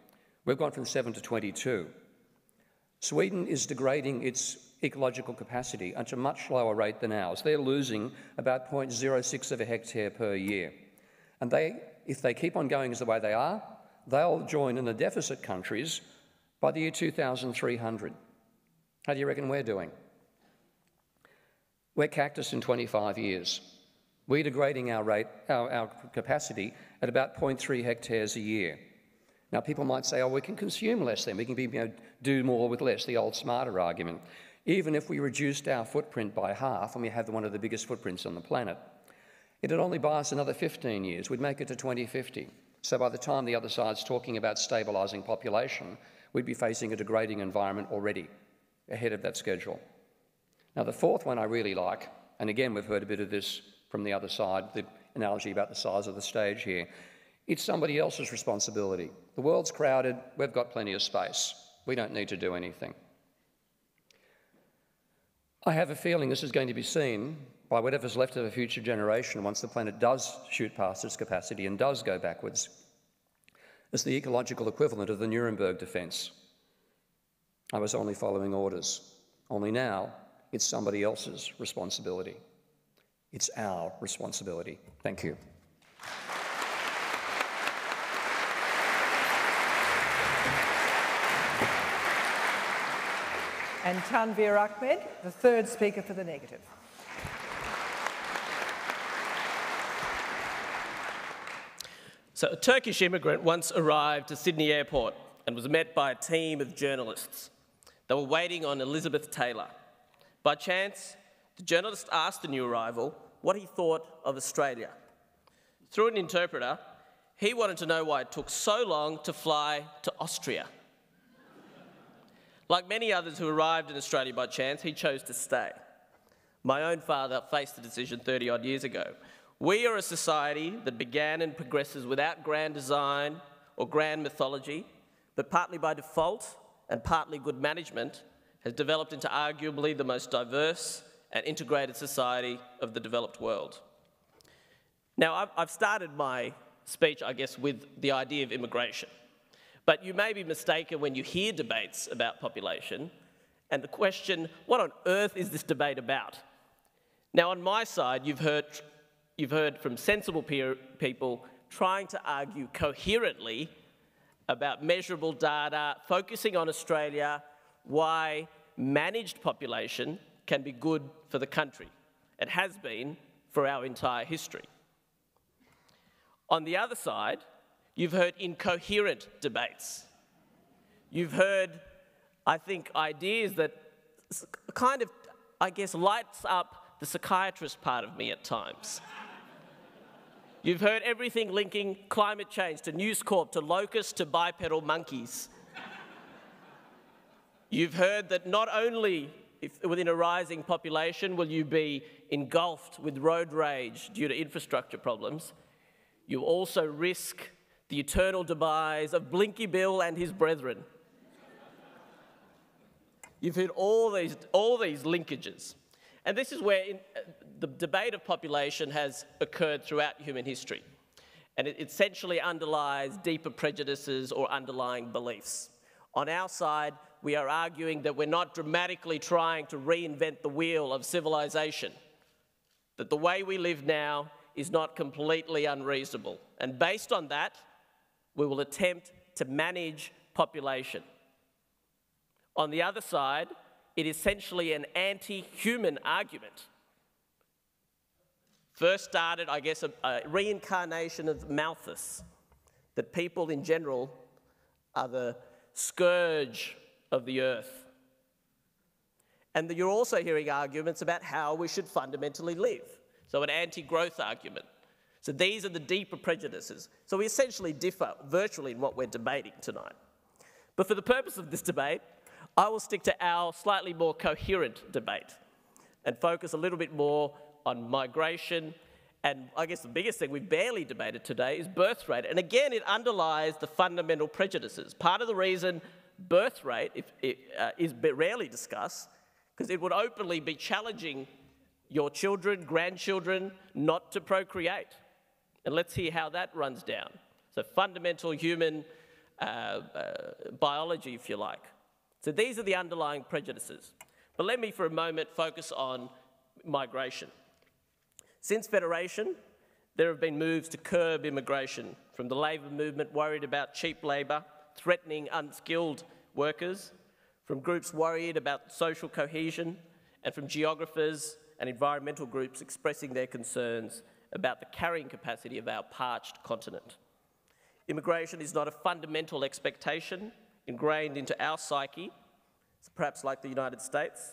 We've gone from 7 to 22. Sweden is degrading its ecological capacity at a much lower rate than ours. They're losing about 0.06 of a hectare per year. And they, if they keep on going as the way they are, they'll join in the deficit countries by the year 2300. How do you reckon we're doing? We're cactus in 25 years. We're degrading our rate, our, our capacity at about 0.3 hectares a year. Now, people might say, oh, we can consume less then, we can be, you know, do more with less, the old smarter argument. Even if we reduced our footprint by half, and we have one of the biggest footprints on the planet, it'd only buy us another 15 years. We'd make it to 2050. So by the time the other side's talking about stabilising population, we'd be facing a degrading environment already, ahead of that schedule. Now, the fourth one I really like, and again, we've heard a bit of this from the other side, the analogy about the size of the stage here. It's somebody else's responsibility. The world's crowded, we've got plenty of space. We don't need to do anything. I have a feeling this is going to be seen by whatever's left of a future generation once the planet does shoot past its capacity and does go backwards as the ecological equivalent of the Nuremberg defence. I was only following orders. Only now, it's somebody else's responsibility. It's our responsibility. Thank you. And Tanveer Ahmed, the third speaker for the negative. So, a Turkish immigrant once arrived to Sydney Airport and was met by a team of journalists. They were waiting on Elizabeth Taylor. By chance, the journalist asked the new arrival what he thought of Australia. Through an interpreter, he wanted to know why it took so long to fly to Austria. Like many others who arrived in Australia by chance, he chose to stay. My own father faced the decision 30 odd years ago. We are a society that began and progresses without grand design or grand mythology, but partly by default and partly good management, has developed into arguably the most diverse and integrated society of the developed world. Now, I've started my speech, I guess, with the idea of immigration. But you may be mistaken when you hear debates about population and the question, what on earth is this debate about? Now, on my side, you've heard, you've heard from sensible people trying to argue coherently about measurable data, focusing on Australia, why managed population can be good for the country. It has been for our entire history. On the other side, you've heard incoherent debates. You've heard, I think, ideas that kind of, I guess, lights up the psychiatrist part of me at times. You've heard everything linking climate change to News Corp, to locusts, to bipedal monkeys. You've heard that not only if, within a rising population will you be engulfed with road rage due to infrastructure problems, you also risk the eternal demise of Blinky Bill and his brethren. You've heard all these, all these linkages. And this is where in, uh, the debate of population has occurred throughout human history. And it essentially underlies deeper prejudices or underlying beliefs. On our side, we are arguing that we're not dramatically trying to reinvent the wheel of civilization, that the way we live now is not completely unreasonable. And based on that, we will attempt to manage population. On the other side, it is essentially an anti human argument. First started, I guess, a, a, reincarnation of Malthus, that people in general are the scourge of the earth. And you're also hearing arguments about how we should fundamentally live. So, an anti growth argument. So, these are the deeper prejudices. So, we essentially differ virtually in what we're debating tonight. But for the purpose of this debate, I will stick to our slightly more coherent debate and focus a little bit more on migration. And I guess the biggest thing we've barely debated today is birth rate. And again, it underlies the fundamental prejudices. Part of the reason birth rate if, uh, is rarely discussed because it would openly be challenging your children, grandchildren, not to procreate. And let's hear how that runs down. So, fundamental human uh, uh, biology, if you like. So, these are the underlying prejudices. But let me, for a moment, focus on migration. Since Federation, there have been moves to curb immigration from the labour movement worried about cheap labour threatening unskilled workers, from groups worried about social cohesion, and from geographers and environmental groups expressing their concerns about the carrying capacity of our parched continent. Immigration is not a fundamental expectation ingrained into our psyche, perhaps like the United States,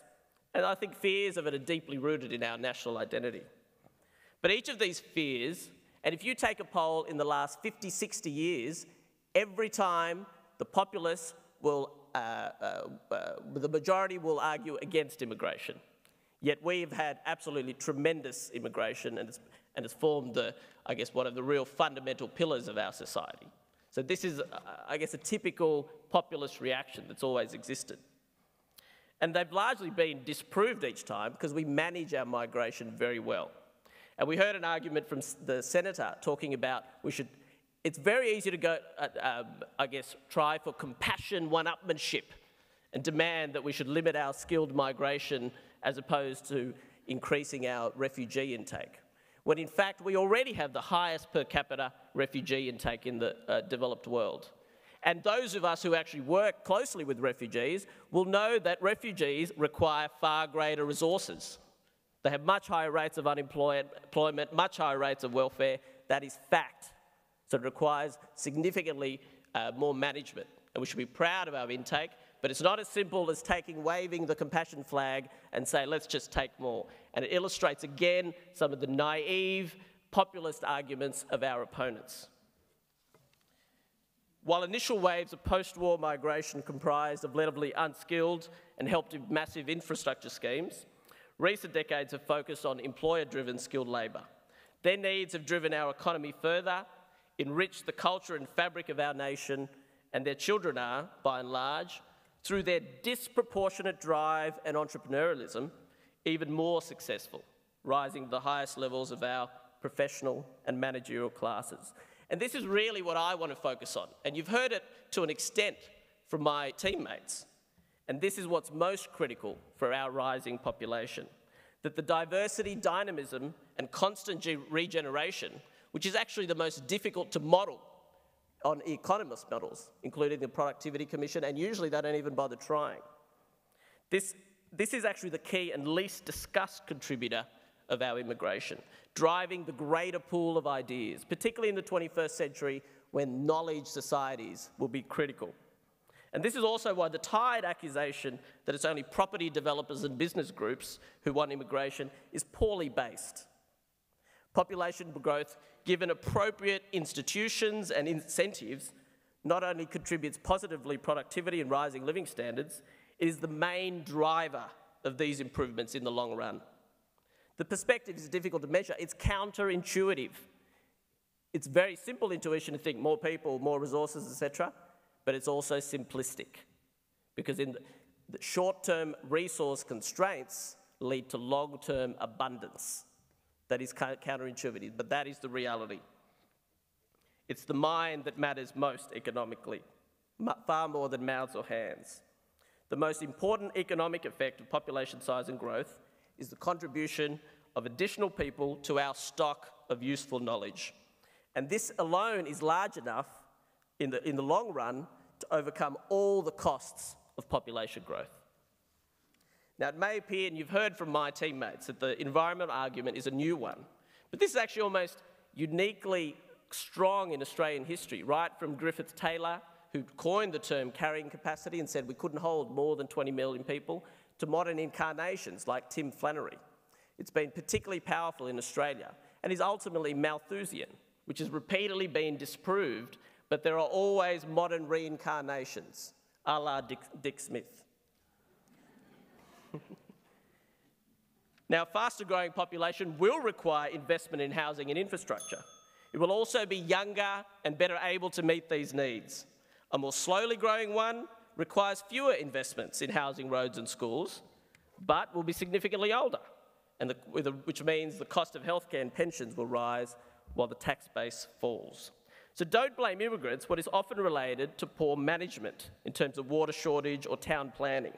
and I think fears of it are deeply rooted in our national identity. But each of these fears, and if you take a poll in the last 50, 60 years, every time the populace will, uh, uh, uh, the majority will argue against immigration. Yet we've had absolutely tremendous immigration and it's, and it's formed the, I guess, one of the real fundamental pillars of our society. So this is, I guess, a typical populist reaction that's always existed. And they've largely been disproved each time because we manage our migration very well. And we heard an argument from the senator talking about we should, it's very easy to go, uh, um, I guess, try for compassion, one upmanship, and demand that we should limit our skilled migration as opposed to increasing our refugee intake. When in fact, we already have the highest per capita refugee intake in the uh, developed world. And those of us who actually work closely with refugees will know that refugees require far greater resources. They have much higher rates of unemployment, much higher rates of welfare. That is fact. So it requires significantly uh, more management. And we should be proud of our intake, but it's not as simple as taking, waving the compassion flag and say, let's just take more. And it illustrates again some of the naive, populist arguments of our opponents. While initial waves of post war migration comprised of relatively unskilled and helped with massive infrastructure schemes, recent decades have focused on employer driven skilled labour. Their needs have driven our economy further, enriched the culture and fabric of our nation, and their children are, by and large, through their disproportionate drive and entrepreneurialism, even more successful, rising to the highest levels of our professional and managerial classes. And this is really what I want to focus on. And you've heard it to an extent from my teammates. And this is what's most critical for our rising population that the diversity, dynamism, and constant regeneration, which is actually the most difficult to model on economist models, including the Productivity Commission, and usually they don't even bother trying. This, this is actually the key and least discussed contributor of our immigration, driving the greater pool of ideas, particularly in the 21st century when knowledge societies will be critical. And this is also why the tired accusation that it's only property developers and business groups who want immigration is poorly based. Population growth, given appropriate institutions and incentives, not only contributes positively productivity and rising living standards, it is the main driver of these improvements in the long run. The perspective is difficult to measure. It's counterintuitive. It's very simple intuition to think more people, more resources, etc but it's also simplistic because in the short-term resource constraints lead to long-term abundance. That is counterintuitive, but that is the reality. It's the mind that matters most economically, far more than mouths or hands. The most important economic effect of population size and growth is the contribution of additional people to our stock of useful knowledge. And this alone is large enough in the, in the long run to overcome all the costs of population growth. Now, it may appear, and you've heard from my teammates, that the environmental argument is a new one, but this is actually almost uniquely strong in Australian history, right from Griffith Taylor, who coined the term carrying capacity and said we couldn't hold more than 20 million people, to modern incarnations like Tim Flannery. It's been particularly powerful in Australia and is ultimately Malthusian, which has repeatedly been disproved but there are always modern reincarnations, a la Dick, Dick Smith. Now, a faster growing population will require investment in housing and infrastructure. It will also be younger and better able to meet these needs. A more slowly growing one requires fewer investments in housing, roads and schools, but will be significantly older, and the, which means the cost of healthcare and pensions will rise while the tax base falls. So don't blame immigrants, what is often related to poor management in terms of water shortage or town planning.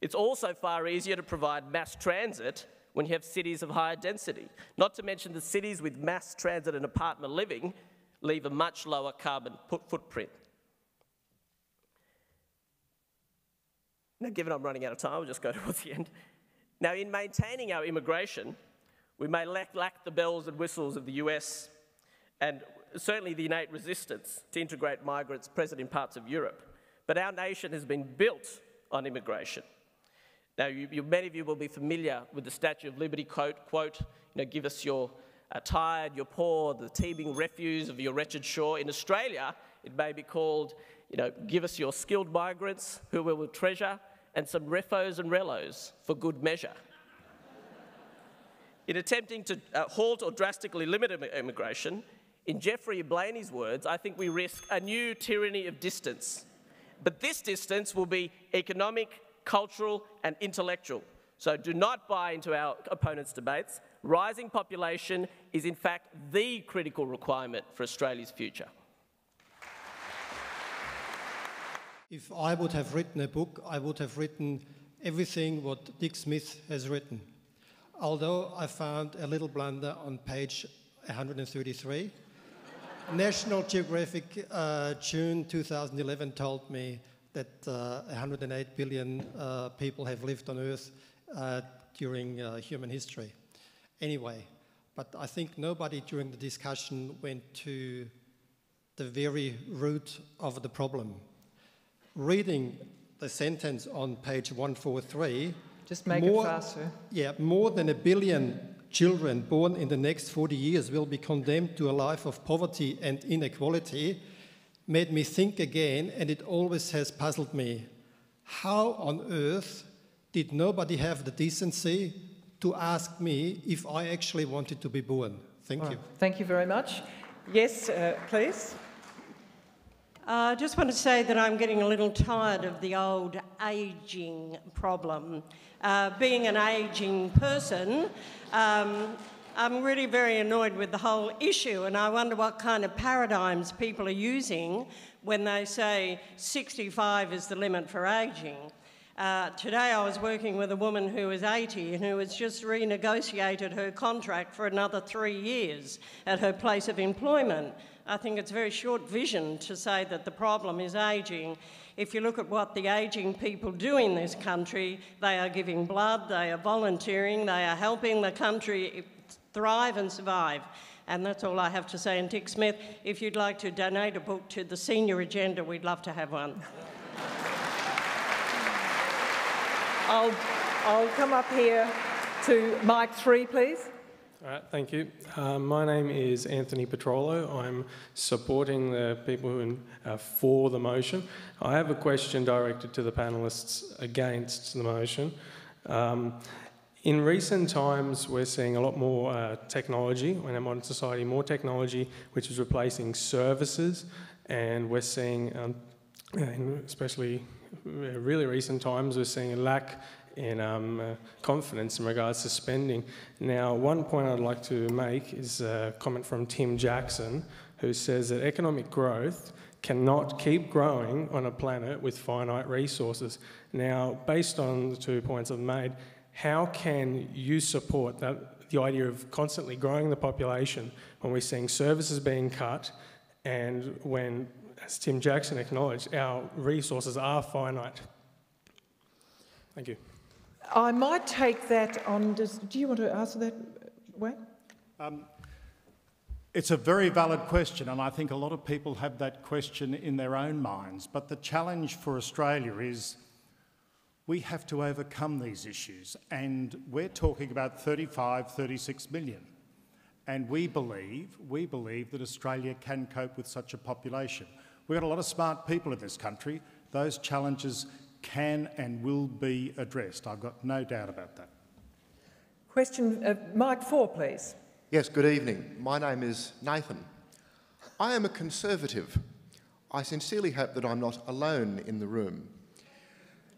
It's also far easier to provide mass transit when you have cities of higher density. Not to mention the cities with mass transit and apartment living leave a much lower carbon footprint. Now, given I'm running out of time, I'll just go <laughs> towards the end. Now, in maintaining our immigration, we may lack, lack the bells and whistles of the US and certainly the innate resistance to integrate migrants present in parts of Europe. But our nation has been built on immigration. Now, you, you, many of you will be familiar with the Statue of Liberty quote, quote you know, give us your uh, tired, your poor, the teeming refuse of your wretched shore. In Australia, it may be called, you know, give us your skilled migrants who we will treasure, and some refos and relos for good measure. In attempting to uh, halt or drastically limit immigration, in Geoffrey Blainey's words, I think we risk a new tyranny of distance. But this distance will be economic, cultural, and intellectual. So do not buy into our opponents' debates. Rising population is, in fact, the critical requirement for Australia's future. If I would have written a book, I would have written everything what Dick Smith has written. Although I found a little blunder on page 133, National Geographic, uh, June 2011, told me that uh, 108 billion uh, people have lived on Earth uh, during uh, human history. Anyway, but I think nobody during the discussion went to the very root of the problem. Reading the sentence on page 143. Just make more, it faster. Yeah, more than a billion children born in the next 40 years will be condemned to a life of poverty and inequality made me think again, and it always has puzzled me. How on earth did nobody have the decency to ask me if I actually wanted to be born? Thank you. Thank you very much. Yes, uh, please. I uh, just want to say that I'm getting a little tired of the old ageing problem. Uh, being an ageing person, um, I'm really very annoyed with the whole issue, and I wonder what kind of paradigms people are using when they say 65 is the limit for ageing. Uh, today I was working with a woman who was 80 and who has just renegotiated her contract for another three years at her place of employment. I think it's very short vision to say that the problem is ageing. If you look at what the ageing people do in this country, they are giving blood, they are volunteering, they are helping the country thrive and survive. And that's all I have to say. And Dick Smith, if you'd like to donate a book to the senior agenda, we'd love to have one. <laughs> I'll, I'll come up here to mic three, please. All right, thank you. Uh, my name is Anthony Petrolo. I'm supporting the people who are for the motion. I have a question directed to the panellists against the motion. Um, in recent times, we're seeing a lot more uh, technology in our modern society, more technology which is replacing services, and we're seeing, um, especially really recent times, we're seeing a lack in um, uh, confidence in regards to spending. Now, one point I'd like to make is a comment from Tim Jackson, who says that economic growth cannot keep growing on a planet with finite resources. Now, based on the two points I've made, how can you support that, the idea of constantly growing the population when we're seeing services being cut and when, as Tim Jackson acknowledged, our resources are finite? Thank you. I might take that on. Does, do you want to answer that, Wayne? Um, it's a very valid question, and I think a lot of people have that question in their own minds. But the challenge for Australia is we have to overcome these issues, and we're talking about 35, 36 million. And we believe, we believe that Australia can cope with such a population. We've got a lot of smart people in this country. Those challenges can and will be addressed. I've got no doubt about that. Question, uh, Mike Four, please. Yes, good evening. My name is Nathan. I am a Conservative. I sincerely hope that I'm not alone in the room.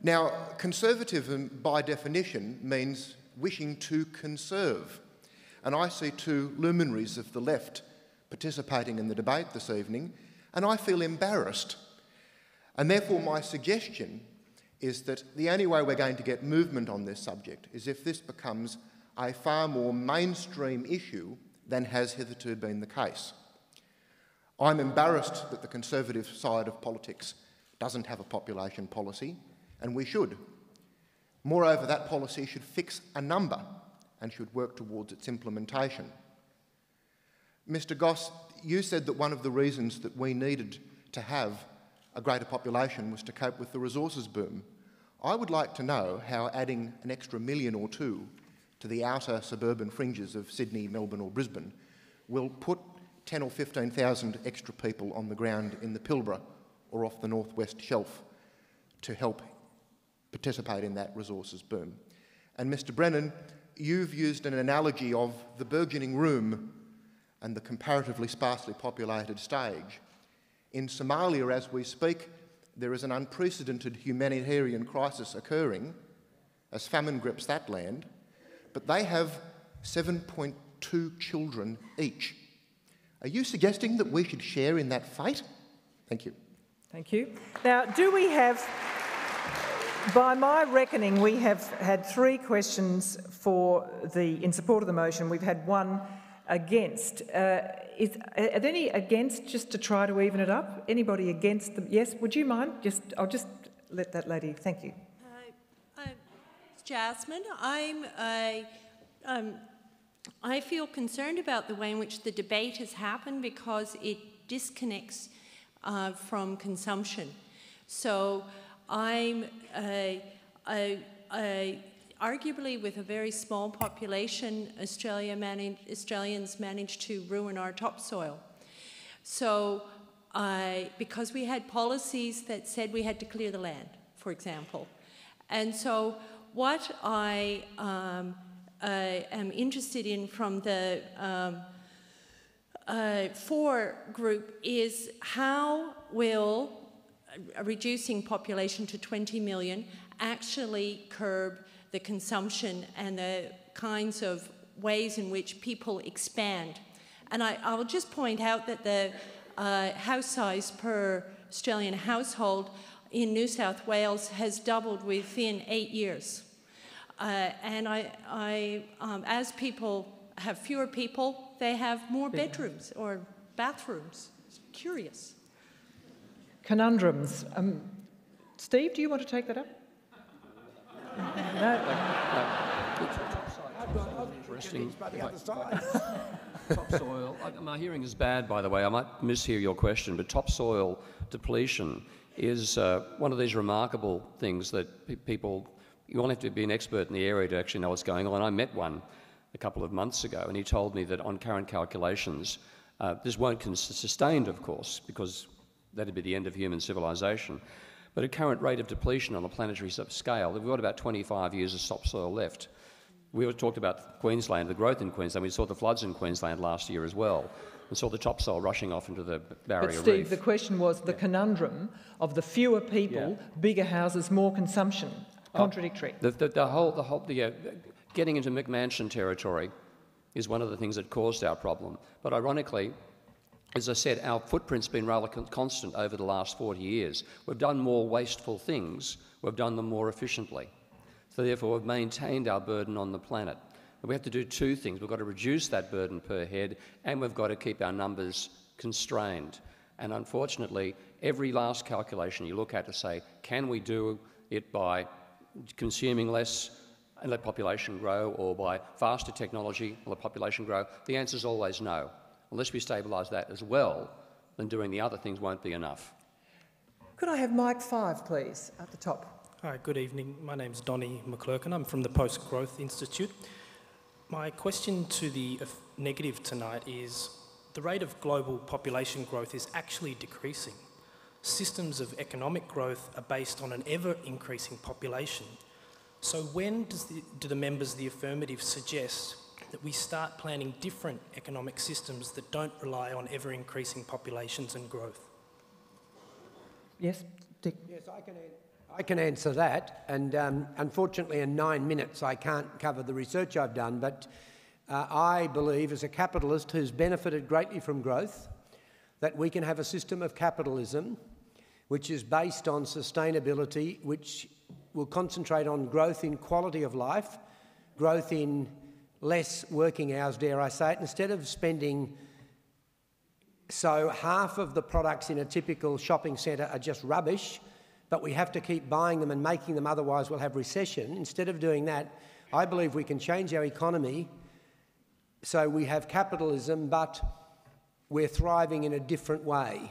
Now, conservatism by definition means wishing to conserve. And I see two luminaries of the left participating in the debate this evening, and I feel embarrassed. And therefore, my suggestion is that the only way we're going to get movement on this subject is if this becomes a far more mainstream issue than has hitherto been the case. I'm embarrassed that the Conservative side of politics doesn't have a population policy, and we should. Moreover, that policy should fix a number and should work towards its implementation. Mr Goss, you said that one of the reasons that we needed to have a greater population was to cope with the resources boom. I would like to know how adding an extra million or two to the outer suburban fringes of Sydney, Melbourne or Brisbane will put 10 or 15,000 extra people on the ground in the Pilbara or off the northwest shelf to help participate in that resources boom. And Mr Brennan, you've used an analogy of the burgeoning room and the comparatively sparsely populated stage. In Somalia, as we speak, there is an unprecedented humanitarian crisis occurring as famine grips that land, but they have 7.2 children each. Are you suggesting that we should share in that fate? Thank you. Thank you. Now, do we have, by my reckoning, we have had three questions for the, in support of the motion. We've had one against. Uh, is, are there any against just to try to even it up? Anybody against? Yes, would you mind? Just, I'll just let that lady. Thank you. Jasmine. I'm. Uh, um, I feel concerned about the way in which the debate has happened because it disconnects uh, from consumption. So I'm. Arguably with a very small population, Australia managed, Australians managed to ruin our topsoil. So uh, because we had policies that said we had to clear the land, for example. And so what I um, uh, am interested in from the um, uh, for group is how will reducing population to 20 million actually curb the consumption and the kinds of ways in which people expand. And I, I will just point out that the uh, house size per Australian household in New South Wales has doubled within eight years. Uh, and I, I um, as people have fewer people, they have more bedrooms or bathrooms. It's curious. Conundrums. Um, Steve, do you want to take that up? no? Interesting. topsoil. My hearing is bad, by the way. I might mishear your question, but topsoil depletion is uh, one of these remarkable things that pe people you all have to be an expert in the area to actually know what's going on. I met one a couple of months ago, and he told me that on current calculations, uh, this won't be sustained, of course, because that'd be the end of human civilization. But at current rate of depletion on a planetary scale, we've got about 25 years of topsoil left. We talked about Queensland, the growth in Queensland. We saw the floods in Queensland last year as well, and saw the topsoil rushing off into the barrier but Steve, reef. the question was the conundrum of the fewer people, yeah. bigger houses, more consumption. Oh, Contradictory. the, the, the, whole, the whole, the, uh, getting into McMansion territory is one of the things that caused our problem. But ironically, as I said, our footprint's been rather constant over the last 40 years. We've done more wasteful things, we've done them more efficiently. So therefore, we've maintained our burden on the planet. And we have to do two things. We've got to reduce that burden per head, and we've got to keep our numbers constrained. And unfortunately, every last calculation you look at to say, can we do it by consuming less and let population grow, or by faster technology and let population grow? The answer is always no. Unless we stabilise that as well, then doing the other things won't be enough. Could I have Mike 5, please, at the top? Hi, good evening. My name is Donnie Maclurcan. I'm from the Post Growth Institute. My question to the negative tonight is the rate of global population growth is actually decreasing. Systems of economic growth are based on an ever increasing population. So, when the, do the members of the affirmative suggest that we start planning different economic systems that don't rely on ever increasing populations and growth? Yes, Dick. Yes, I can I can answer that, and um, unfortunately, in nine minutes, I can't cover the research I've done. But uh, I believe, as a capitalist who's benefited greatly from growth, that we can have a system of capitalism which is based on sustainability, which will concentrate on growth in quality of life, growth in less working hours, dare I say it, instead of spending so half of the products in a typical shopping centre are just rubbish but we have to keep buying them and making them, otherwise, we'll have recession. Instead of doing that, I believe we can change our economy so we have capitalism, but we're thriving in a different way.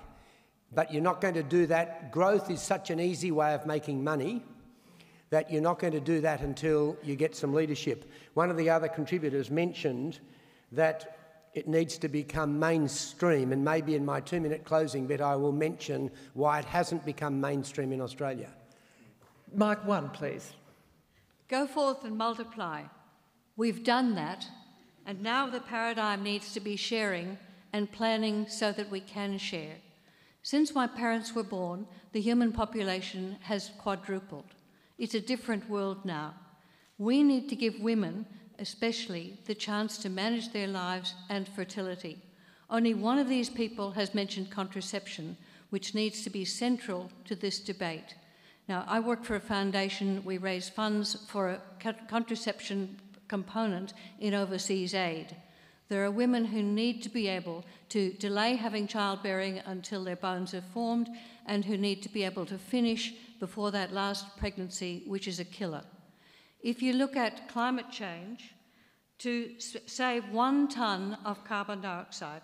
But you're not going to do that. Growth is such an easy way of making money that you're not going to do that until you get some leadership. One of the other contributors mentioned that it needs to become mainstream. And maybe in my two minute closing bit, I will mention why it hasn't become mainstream in Australia. Mark 1, please. Go forth and multiply. We've done that, and now the paradigm needs to be sharing and planning so that we can share. Since my parents were born, the human population has quadrupled. It's a different world now. We need to give women especially, the chance to manage their lives and fertility. Only one of these people has mentioned contraception, which needs to be central to this debate. Now, I work for a foundation, we raise funds for a contraception component in overseas aid. There are women who need to be able to delay having childbearing until their bones are formed and who need to be able to finish before that last pregnancy, which is a killer. If you look at climate change, to save one tonne of carbon dioxide,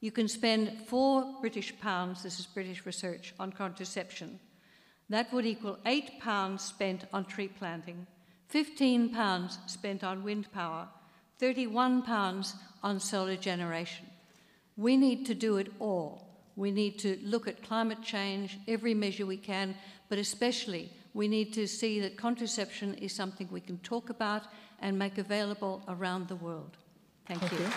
you can spend four British pounds, this is British research, on contraception. That would equal eight pounds spent on tree planting, 15 pounds spent on wind power, 31 pounds on solar generation. We need to do it all. We need to look at climate change, every measure we can, but especially we need to see that contraception is something we can talk about and make available around the world. Thank, Thank you. you.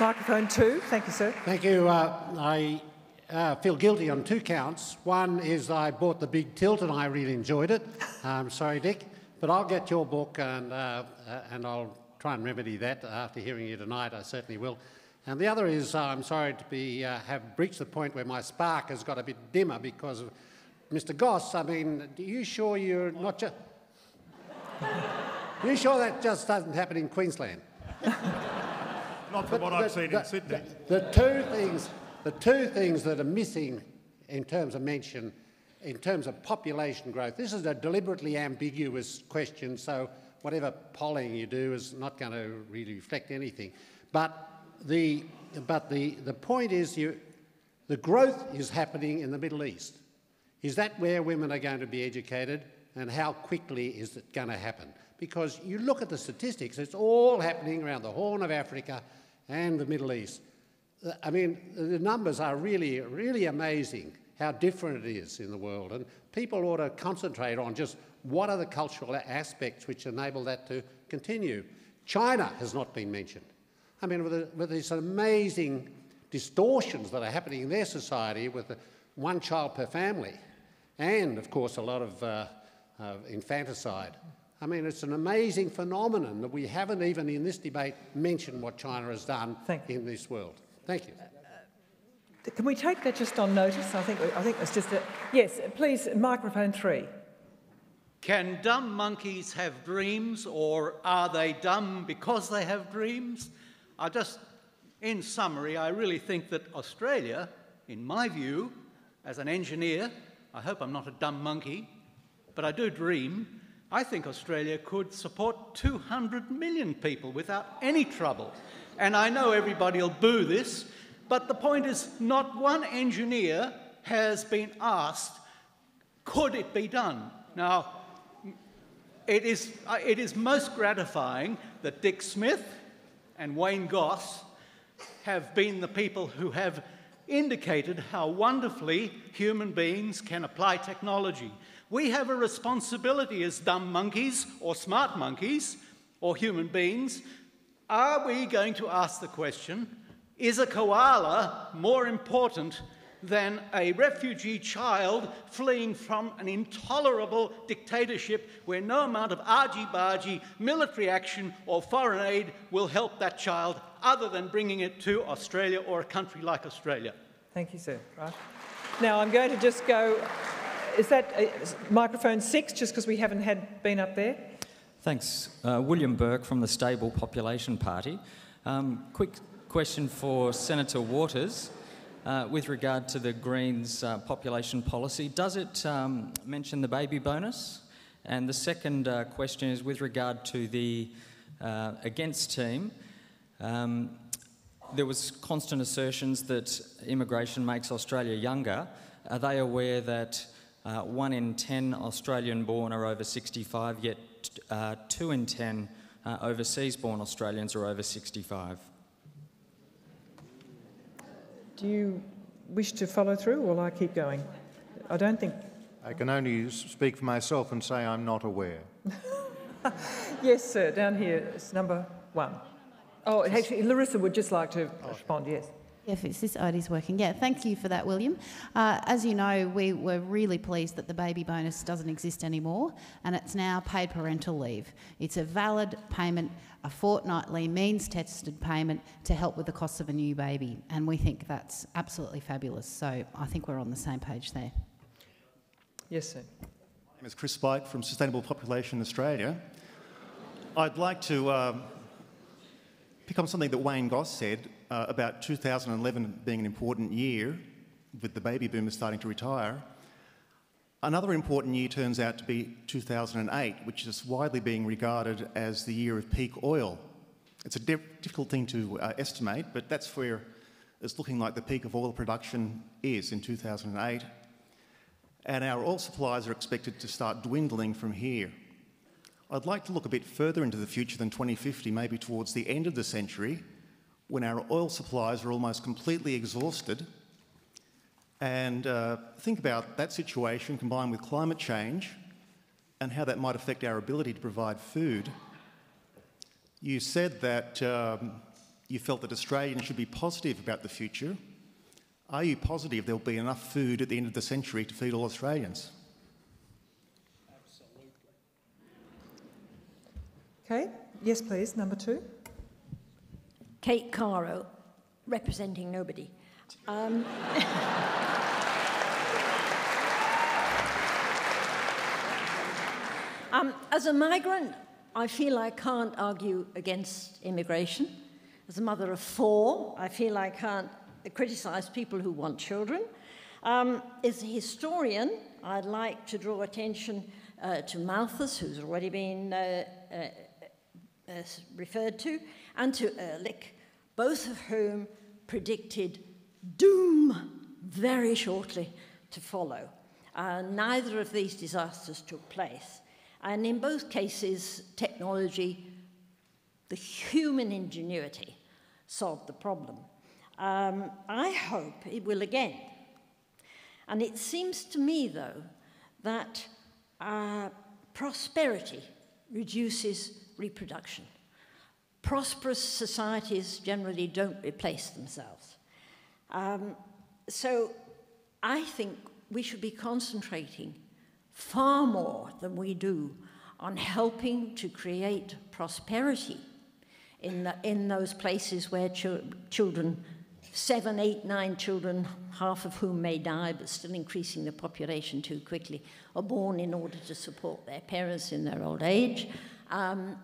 Microphone two. Thank you, sir. Thank you. Uh, I uh, feel guilty on two counts. One is I bought the big tilt and I really enjoyed it. I'm sorry, Dick, but I'll get your book and, uh, uh and I'll try and remedy that after hearing you tonight. I certainly will. And the other is, uh, I'm sorry to be, uh, have reached the point where my spark has got a bit dimmer because of Mr. Goss. I mean, are you sure you're not just. are you sure that just doesn't happen in Queensland? not from what the, I've seen the, in Sydney. The, the, two things, the two things that are missing in terms of mention, in terms of population growth, this is a deliberately ambiguous question, so whatever polling you do is not going to really reflect anything. But the, but the, the point is you, the growth is happening in the Middle East. Is that where women are going to be educated? And how quickly is it going to happen? Because you look at the statistics, it's all happening around the Horn of Africa and the Middle East. I mean, the numbers are really, really amazing how different it is in the world. And people ought to concentrate on just what are the cultural aspects which enable that to continue. China has not been mentioned. I mean, with, the, with these amazing distortions that are happening in their society with the one child per family, and of course, a lot of uh, uh, infanticide. I mean, it's an amazing phenomenon that we haven't even in this debate mentioned what China has done in this world. Thank you. Can we take that just on notice? I think, I think it's just a. Yes, please, microphone three. Can dumb monkeys have dreams, or are they dumb because they have dreams? I just, in summary, I really think that Australia, in my view, as an engineer, I hope I'm not a dumb monkey, but I do dream. I think Australia could support 200 million people without any trouble. And I know everybody will boo this, but the point is, not one engineer has been asked, could it be done? Now, it is, uh, it is most gratifying that Dick Smith and Wayne Goss have been the people who have indicated how wonderfully human beings can apply technology. We have a responsibility as dumb monkeys or smart monkeys or human beings. Are we going to ask the question is a koala more important than a refugee child fleeing from an intolerable dictatorship where no amount of argy bargy, military action, or foreign aid will help that child other than bringing it to Australia or a country like Australia. Thank you, sir. Right. Now I'm going to just go. Is that uh, microphone six, just because we haven't had been up there? Thanks. Uh, William Bourke from the Stable Population Party. Um, quick question for Senator Waters. Uh, with regard to the Greens uh, population policy, does it um, mention the baby bonus? And the second uh, question is with regard to the uh, against team. Um, there was constant assertions that immigration makes Australia younger. Are they aware that uh, one in 10 Australian born are over 65, yet uh, two in 10 uh, overseas born Australians are over 65? Do you wish to follow through or will I keep going? I don't think. I can only speak for myself and say I'm not aware. <laughs> yes, sir, down here, it's number one. Oh, actually, Larissa would just like to respond, yes. If it's this ID's working, yeah. Thank you for that, William. Uh, as you know, we were really pleased that the baby bonus doesn't exist anymore, and it's now paid parental leave. It's a valid payment, a fortnightly means-tested payment to help with the costs of a new baby, and we think that's absolutely fabulous. So I think we're on the same page there. Yes, sir. My name is Chris Spike from Sustainable Population Australia. I'd like to. Um, pick up something that Wayne Goss said uh, about 2011 being an important year with the baby boomers starting to retire. Another important year turns out to be 2008, which is widely being regarded as the year of peak oil. It's a difficult thing to uh, estimate, but that's where it's looking like the peak of oil production is in 2008. And our oil supplies are expected to start dwindling from here. I'd like to look a bit further into the future than 2050, maybe towards the end of the century, when our oil supplies are almost completely exhausted, and uh, think about that situation combined with climate change and how that might affect our ability to provide food. You said that um, you felt that Australians should be positive about the future. Are you positive there'll be enough food at the end of the century to feed all Australians? Absolutely. Okay, yes, please, number two. Kate Caro, representing nobody. Um, <laughs> um, as a migrant, I feel I can't argue against immigration. As a mother of four, I feel I can't criticise people who want children. Um, as a historian, I'd like to draw attention uh, to Malthus, who's already been uh, uh, uh, referred to, and to Ehrlich. both of whom predicted doom very shortly to follow. Uh, neither of these disasters took place. And in both cases, technology, the human ingenuity, solved the problem. Um, I hope it will again. And it seems to me, though, that uh, prosperity reduces reproduction. Prosperous societies generally don't replace themselves. Um, so I think we should be concentrating far more than we do on helping to create prosperity in, the, in those places where ch children, seven, eight, nine children, half of whom may die, but still increasing the population too quickly, are born in order to support their parents in their old age. Um,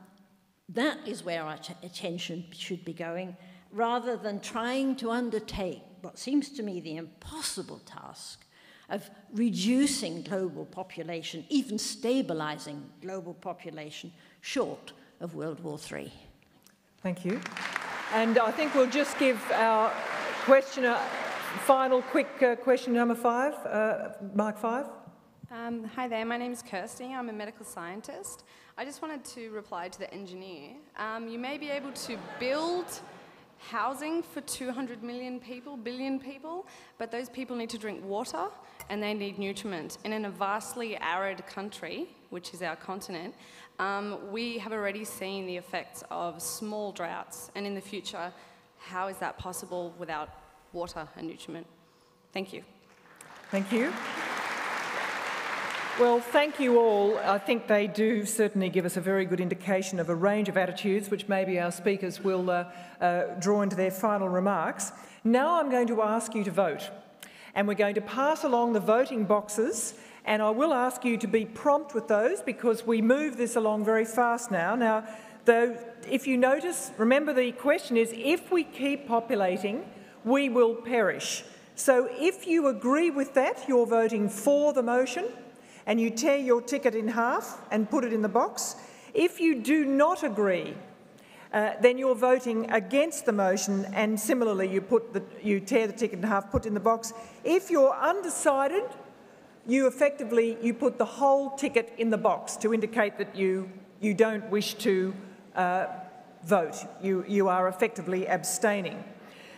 that is where our attention should be going, rather than trying to undertake what seems to me the impossible task of reducing global population, even stabilizing global population, short of World War III. Thank you. And I think we'll just give our questioner final quick uh, question number five, uh, Mark five. Um, hi there, my name is Kirsty. I'm a medical scientist. I just wanted to reply to the engineer. Um, you may be able to build housing for 200 million people, billion people, but those people need to drink water and they need nutriment. And in a vastly arid country, which is our continent, um, we have already seen the effects of small droughts. And in the future, how is that possible without water and nutriment? Thank you. Thank you. Well, thank you all. I think they do certainly give us a very good indication of a range of attitudes, which maybe our speakers will uh, uh, draw into their final remarks. Now I'm going to ask you to vote, and we're going to pass along the voting boxes. And I will ask you to be prompt with those because we move this along very fast now. Now, though, if you notice, remember the question is if we keep populating, we will perish. So if you agree with that, you're voting for the motion and you tear your ticket in half and put it in the box. If you do not agree, uh, then you're voting against the motion and similarly you, put the, you tear the ticket in half, put it in the box. If you're undecided, you effectively you put the whole ticket in the box to indicate that you, you don't wish to uh, vote. You, you are effectively abstaining.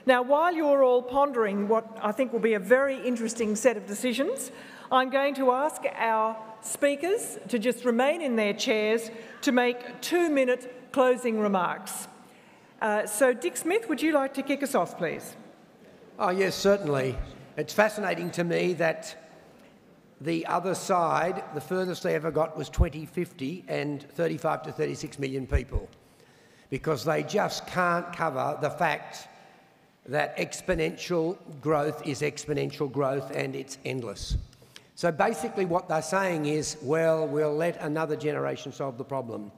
Now, while you're all pondering what I think will be a very interesting set of decisions, I'm going to ask our speakers to just remain in their chairs to make two-minute closing remarks. Uh, so, Dick Smith, would you like to kick us off, please? Oh, yes, certainly. It's fascinating to me that the other side, the furthest they ever got was 2050 and 35 to 36 million people, because they just can't cover the fact that exponential growth is exponential growth and it's endless. So basically, what they're saying is, well, we'll let another generation solve the problem.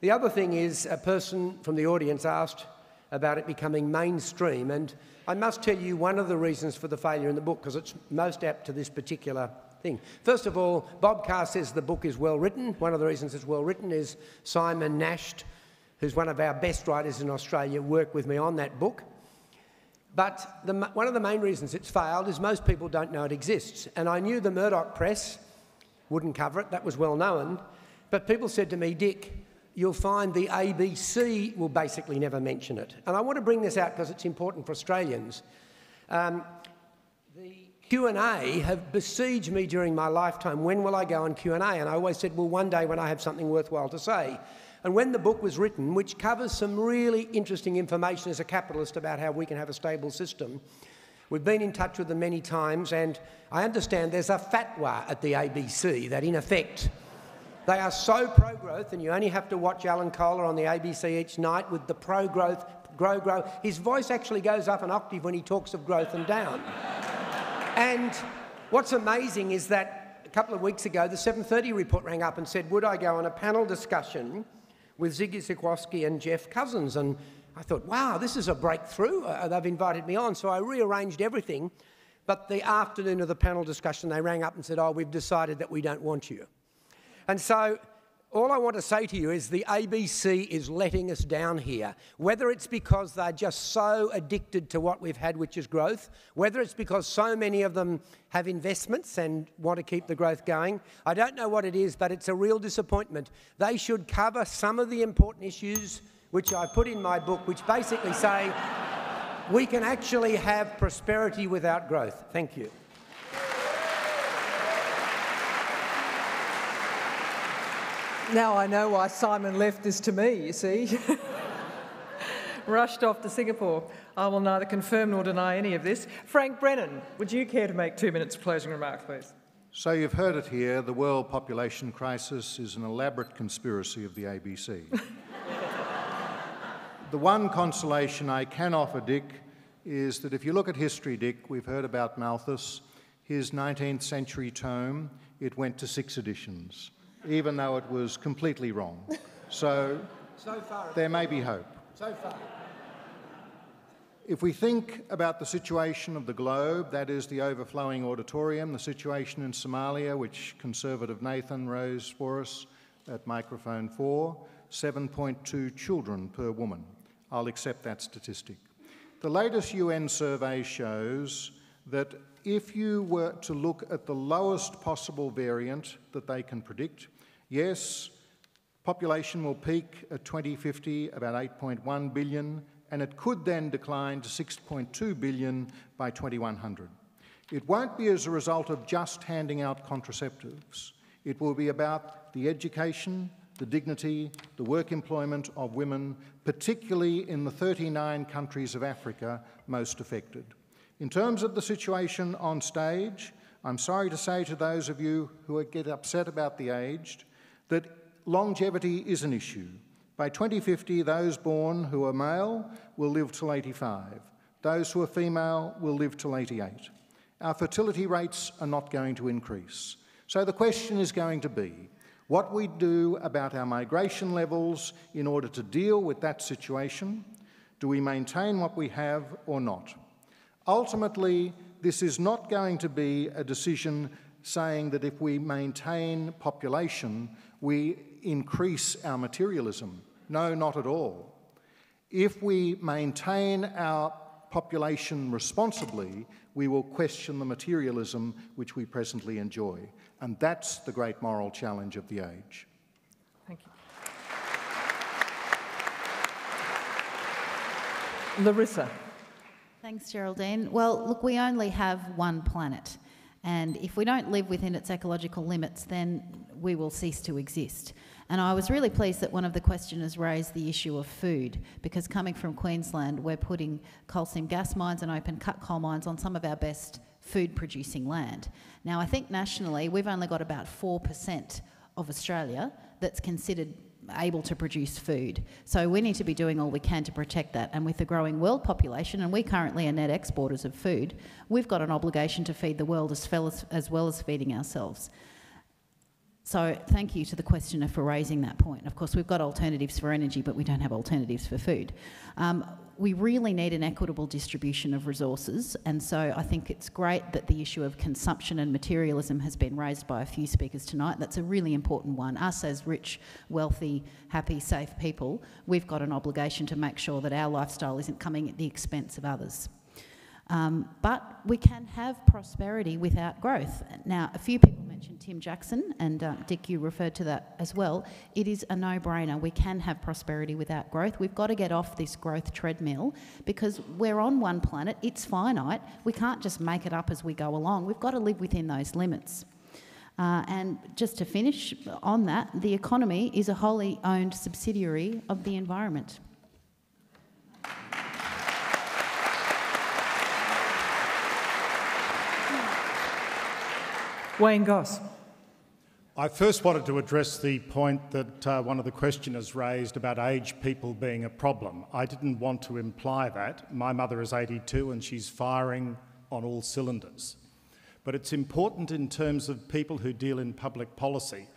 The other thing is, a person from the audience asked about it becoming mainstream, and I must tell you one of the reasons for the failure in the book, because it's most apt to this particular thing. First of all, Bob Carr says the book is well written. One of the reasons it's well written is Simon Nasht, who's one of our best writers in Australia, worked with me on that book. But the, one of the main reasons it's failed is most people don't know it exists. And I knew the Murdoch press wouldn't cover it, that was well known. But people said to me, Dick, you'll find the ABC will basically never mention it. And I want to bring this out because it's important for Australians. Um, the Q&A have besieged me during my lifetime. When will I go on Q&A? And I always said, well, one day when I have something worthwhile to say. And when the book was written, which covers some really interesting information as a capitalist about how we can have a stable system, we've been in touch with them many times, and I understand there's a fatwa at the ABC that, in effect, they are so pro growth, and you only have to watch Alan Kohler on the ABC each night with the pro growth, grow, grow. His voice actually goes up an octave when he talks of growth and down. and what's amazing is that a couple of weeks ago, the 730 report rang up and said, Would I go on a panel discussion with Ziggy Switkowski and Geoff Cousins. And I thought, wow, this is a breakthrough. Uh, they've invited me on. So I rearranged everything. But the afternoon of the panel discussion, they rang up and said, oh, we've decided that we don't want you. And so all I want to say to you is the ABC is letting us down here. Whether it's because they're just so addicted to what we've had, which is growth, whether it's because so many of them have investments and want to keep the growth going, I don't know what it is, but it's a real disappointment. They should cover some of the important issues which I put in my book, which basically say we can actually have prosperity without growth. Thank you. Now I know why Simon left this to me, you see. <laughs> Rushed off to Singapore. I will neither confirm nor deny any of this. Frank Brennan, would you care to make two minutes of closing remarks, please? So you've heard it here the world population crisis is an elaborate conspiracy of the ABC. <laughs> the one consolation I can offer Dick is that if you look at history, Dick, we've heard about Malthus, his 19th century tome, it went to six editions even though it was completely wrong. So, so far, there may be hope. So far. If we think about the situation of the globe, that is the overflowing auditorium, the situation in Somalia, which Conservative Nathan rose for us at microphone four, 7.2 children per woman. I'll accept that statistic. The latest UN survey shows that if you were to look at the lowest possible variant that they can predict, Yes, population will peak at 2050 about 8.1 billion, and it could then decline to 6.2 billion by 2100. It won't be as a result of just handing out contraceptives. It will be about the education, the dignity, the work employment of women, particularly in the 39 countries of Africa most affected. In terms of the situation on stage, I'm sorry to say to those of you who get upset about the aged, that longevity is an issue. By 2050, those born who are male will live till 85. Those who are female will live till 88. Our fertility rates are not going to increase. So the question is going to be what we do about our migration levels in order to deal with that situation. Do we maintain what we have or not? Ultimately, this is not going to be a decision saying that if we maintain population, we increase our materialism. No, not at all. If we maintain our population responsibly, we will question the materialism which we presently enjoy. And that's the great moral challenge of the age. Thank you. Larissa. Thanks, Geraldine. Well, look, we only have one planet. And if we don't live within its ecological limits, then we will cease to exist. And I was really pleased that one of the questioners raised the issue of food, because coming from Queensland, we're putting coal seam gas mines and open cut coal mines on some of our best food producing land. Now, I think nationally, we've only got about 4% of Australia that's considered able to produce food. So we need to be doing all we can to protect that. And with the growing world population, and we currently are net exporters of food, we've got an obligation to feed the world as, as, as well as feeding ourselves. So thank you to the questioner for raising that point. Of course, we've got alternatives for energy, but we don't have alternatives for food. Um, we really need an equitable distribution of resources, and so I think it's great that the issue of consumption and materialism has been raised by a few speakers tonight. That's a really important one. Us as rich, wealthy, happy, safe people, we've got an obligation to make sure that our lifestyle isn't coming at the expense of others. Um, but we can have prosperity without growth. Now, a few people mentioned Tim Jackson, and uh, Dick, you referred to that as well. It is a no brainer. We can have prosperity without growth. We've got to get off this growth treadmill because we're on one planet, it's finite. We can't just make it up as we go along. We've got to live within those limits. Uh, and just to finish on that, the economy is a wholly owned subsidiary of the environment. Wayne Goss. I first wanted to address the point that uh, one of the questioners raised about aged people being a problem. I didn't want to imply that. My mother is 82 and she's firing on all cylinders. But it's important in terms of people who deal in public policy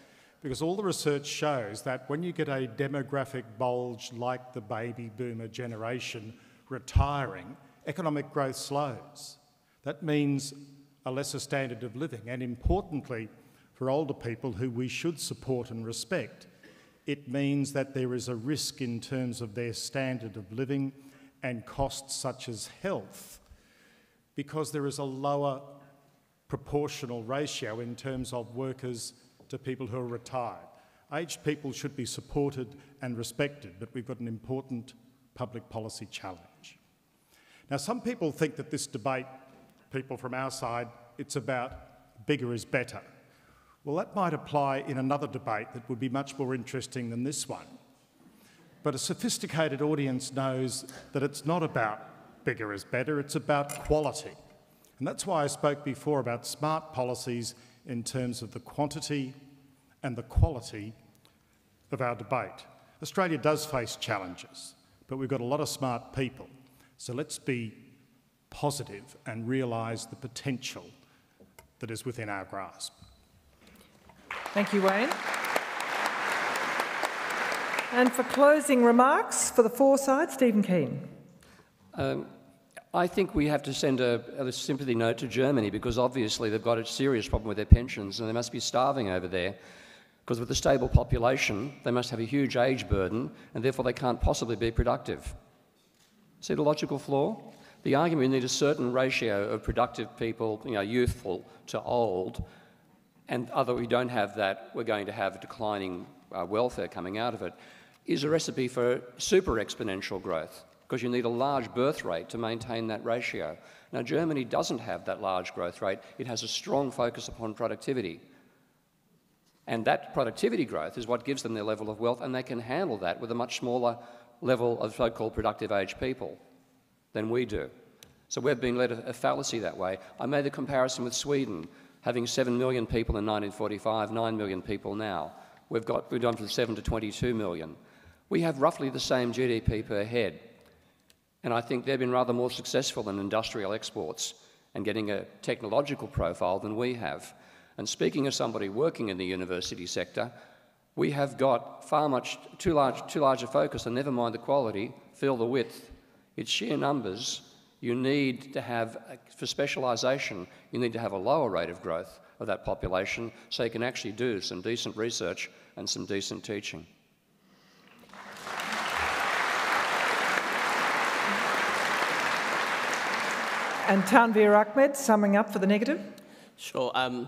because all the research shows that when you get a demographic bulge like the baby boomer generation retiring, economic growth slows. That means a lesser standard of living, and importantly, for older people who we should support and respect, it means that there is a risk in terms of their standard of living and costs such as health because there is a lower proportional ratio in terms of workers to people who are retired. Aged people should be supported and respected, but we've got an important public policy challenge. Now, some people think that this debate, people from our side, it's about bigger is better. Well, that might apply in another debate that would be much more interesting than this one. But a sophisticated audience knows that it's not about bigger is better, it's about quality. And that's why I spoke before about smart policies in terms of the quantity and the quality of our debate. Australia does face challenges, but we've got a lot of smart people. So let's be positive and realise the potential that is within our grasp. Thank you, Wayne. And for closing remarks for the Foresight, Stephen Keen. Um, I think we have to send a, a, sympathy note to Germany because obviously they've got a serious problem with their pensions and they must be starving over there. Because with a stable population, they must have a huge age burden and therefore they can't possibly be productive. See the logical flaw? The argument need a certain ratio of productive people, you know, youthful to old, and other we don't have that, we're going to have declining uh, welfare coming out of it is a recipe for super exponential growth because you need a large birth rate to maintain that ratio. Now, Germany doesn't have that large growth rate. It has a strong focus upon productivity. And that productivity growth is what gives them their level of wealth, and they can handle that with a much smaller level of so called productive age people than we do. So we've been led a, a fallacy that way. I made the comparison with Sweden, having 7 million people in 1945, 9 million people now. We've, got, we've gone from 7 to 22 million we have roughly the same GDP per head. And I think they've been rather more successful in industrial exports and getting a technological profile than we have. And speaking as somebody working in the university sector, we have got far much too large, too large a focus, and never mind the quality, fill the width. It's sheer numbers. You need to have, for specialisation, you need to have a lower rate of growth of that population so you can actually do some decent research and some decent teaching. And Tanveer Ahmed, summing up for the negative? Sure. Um,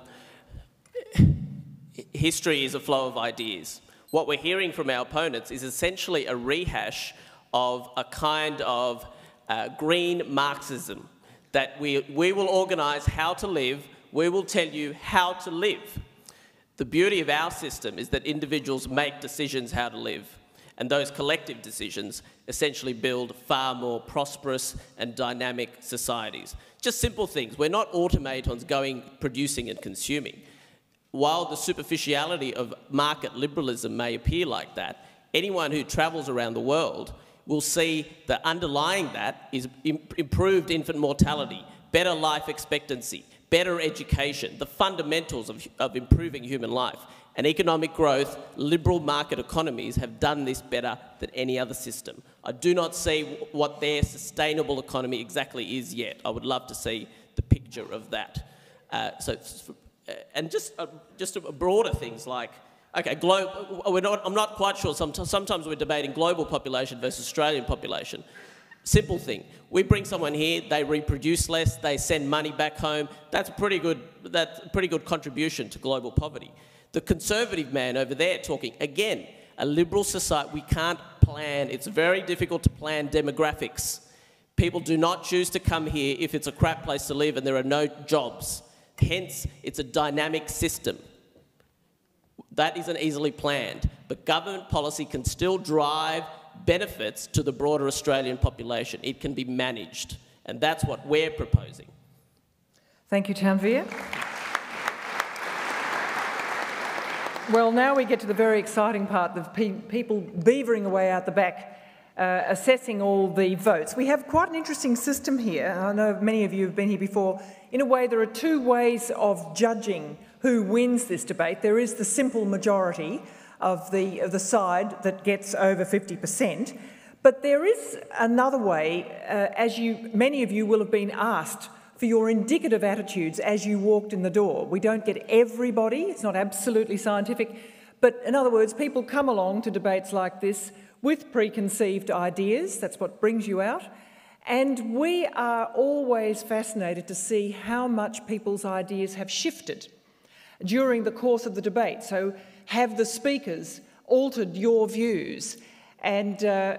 history is a flow of ideas. What we're hearing from our opponents is essentially a rehash of a kind of uh, green Marxism that we, we will organise how to live, we will tell you how to live. The beauty of our system is that individuals make decisions how to live. And those collective decisions essentially build far more prosperous and dynamic societies. Just simple things. We're not automatons going, producing and consuming. While the superficiality of market liberalism may appear like that, anyone who travels around the world will see that underlying that is improved infant mortality, better life expectancy, better education, the fundamentals of, of improving human life. And economic growth, liberal market economies have done this better than any other system. I do not see what their sustainable economy exactly is yet. I would love to see the picture of that. Uh, so, uh, and just, uh, just broader things like, okay, glo- we're not, I'm not quite sure. Sometimes we're debating global population versus Australian population. Simple thing. We bring someone here, they reproduce less, they send money back home. That's a pretty good, that's a pretty good contribution to global poverty. The conservative man over there talking, again, a liberal society, we can't plan, it's very difficult to plan demographics. People do not choose to come here if it's a crap place to live and there are no jobs. Hence, it's a dynamic system. That isn't easily planned, but government policy can still drive benefits to the broader Australian population. It can be managed, and that's what we're proposing. Thank you, Tanveer. Well, now we get to the very exciting part, the pe people beavering away out the back, uh, assessing all the votes. We have quite an interesting system here. I know many of you have been here before. In a way, there are two ways of judging who wins this debate. There is the simple majority of the, of the side that gets over 50%. But there is another way, uh, as you, many of you will have been asked for your indicative attitudes as you walked in the door. We don't get everybody, it's not absolutely scientific, But in other words, people come along to debates like this with preconceived ideas. That's what brings you out. And we are always fascinated to see how much people's ideas have shifted during the course of the debate. So, have the speakers altered your views? And uh,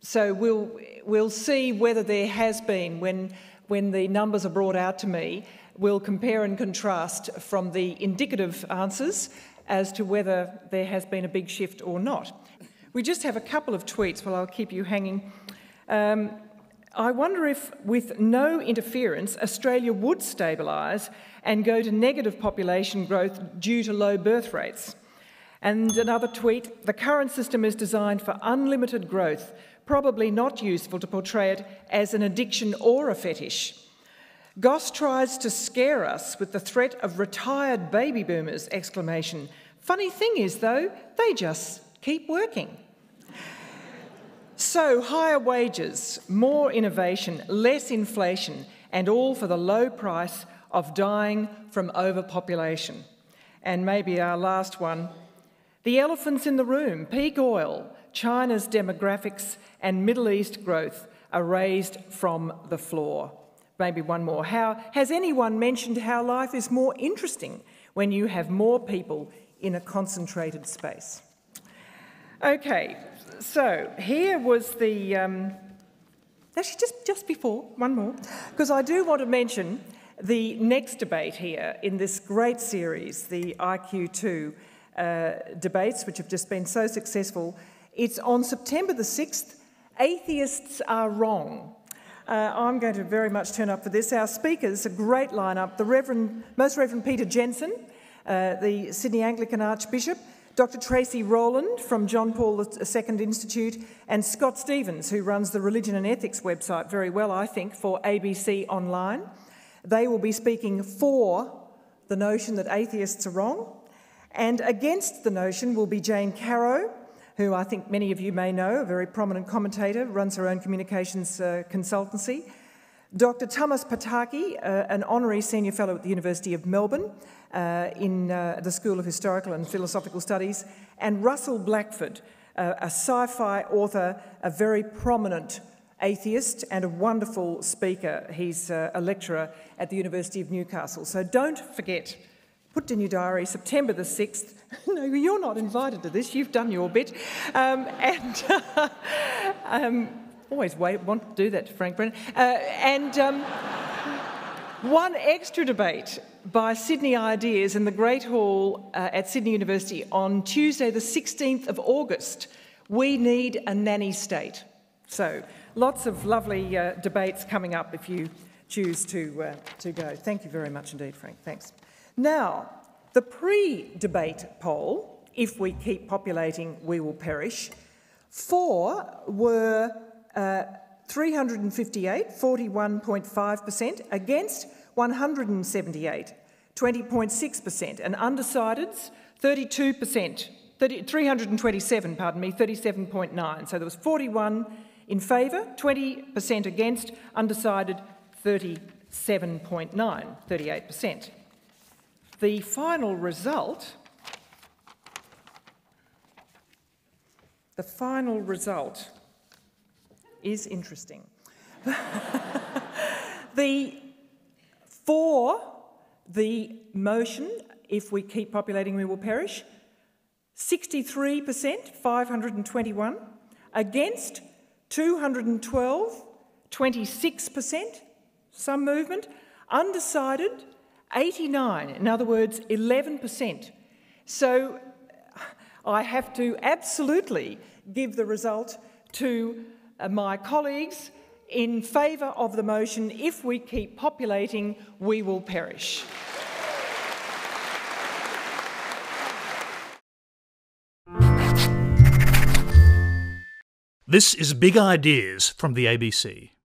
so we'll, we'll see whether there has been, when, when the numbers are brought out to me, we'll compare and contrast from the indicative answers as to whether there has been a big shift or not. We just have a couple of tweets, well, I'll keep you hanging. Um, I wonder if, with no interference, Australia would stabilise and go to negative population growth due to low birth rates. And another tweet the current system is designed for unlimited growth, probably not useful to portray it as an addiction or a fetish. Goss tries to scare us with the threat of retired baby boomers! Exclamation. Funny thing is, though, they just keep working. So, higher wages, more innovation, less inflation, and all for the low price of dying from overpopulation. And maybe our last one the elephants in the room, peak oil, China's demographics, and Middle East growth are raised from the floor. Maybe one more. How, has anyone mentioned how life is more interesting when you have more people in a concentrated space? Okay, so here was the. Um, actually, just, just before, one more, because I do want to mention the next debate here in this great series, the IQ2 uh, debates, which have just been so successful. It's on September the 6th. Atheists are wrong. Uh, I'm going to very much turn up for this. Our speakers, a great lineup the Reverend, Most Reverend Peter Jensen, uh, the Sydney Anglican Archbishop, Dr. Tracy Rowland from John Paul II Institute, and Scott Stephens, who runs the Religion and Ethics website very well, I think, for ABC Online. They will be speaking for the notion that atheists are wrong, and against the notion will be Jane Caro, who I think many of you may know, a very prominent commentator, runs her own communications uh, consultancy. Dr. Thomas Pataki, uh, an honorary senior fellow at the University of Melbourne uh, in uh, the School of Historical and Philosophical Studies, and Russell Blackford, uh, a sci fi author, a very prominent atheist, and a wonderful speaker. He's uh, a lecturer at the University of Newcastle. So don't forget, put in your diary September the 6th. <laughs> no, you're not invited to this, you've done your bit. Um, <laughs> and um, always wait, want to do that to Frank Brennan. Uh, and um, one extra debate by Sydney Ideas in the Great Hall uh, at Sydney University on Tuesday, the 16th of August. We need a nanny state. So, lots of lovely uh, debates coming up if you choose to, uh, to go. Thank you very much indeed, Frank. Thanks. Now, the pre debate poll, if we keep populating, we will perish, four were uh, 358, 41.5%, against 178, 20.6%, and undecideds, 32%, 30, 327, pardon me, 37.9. So there was 41 in favour, 20% against, undecided 37.9, 38%. The final result, the final result is interesting. <laughs> the for the motion, if we keep populating, we will perish, 63%, 521. Against, 212, 26%, some movement. Undecided, 89, in other words, 11%. So I have to absolutely give the result to uh, my colleagues in favour of the motion if we keep populating, we will perish. This is Big Ideas from the ABC.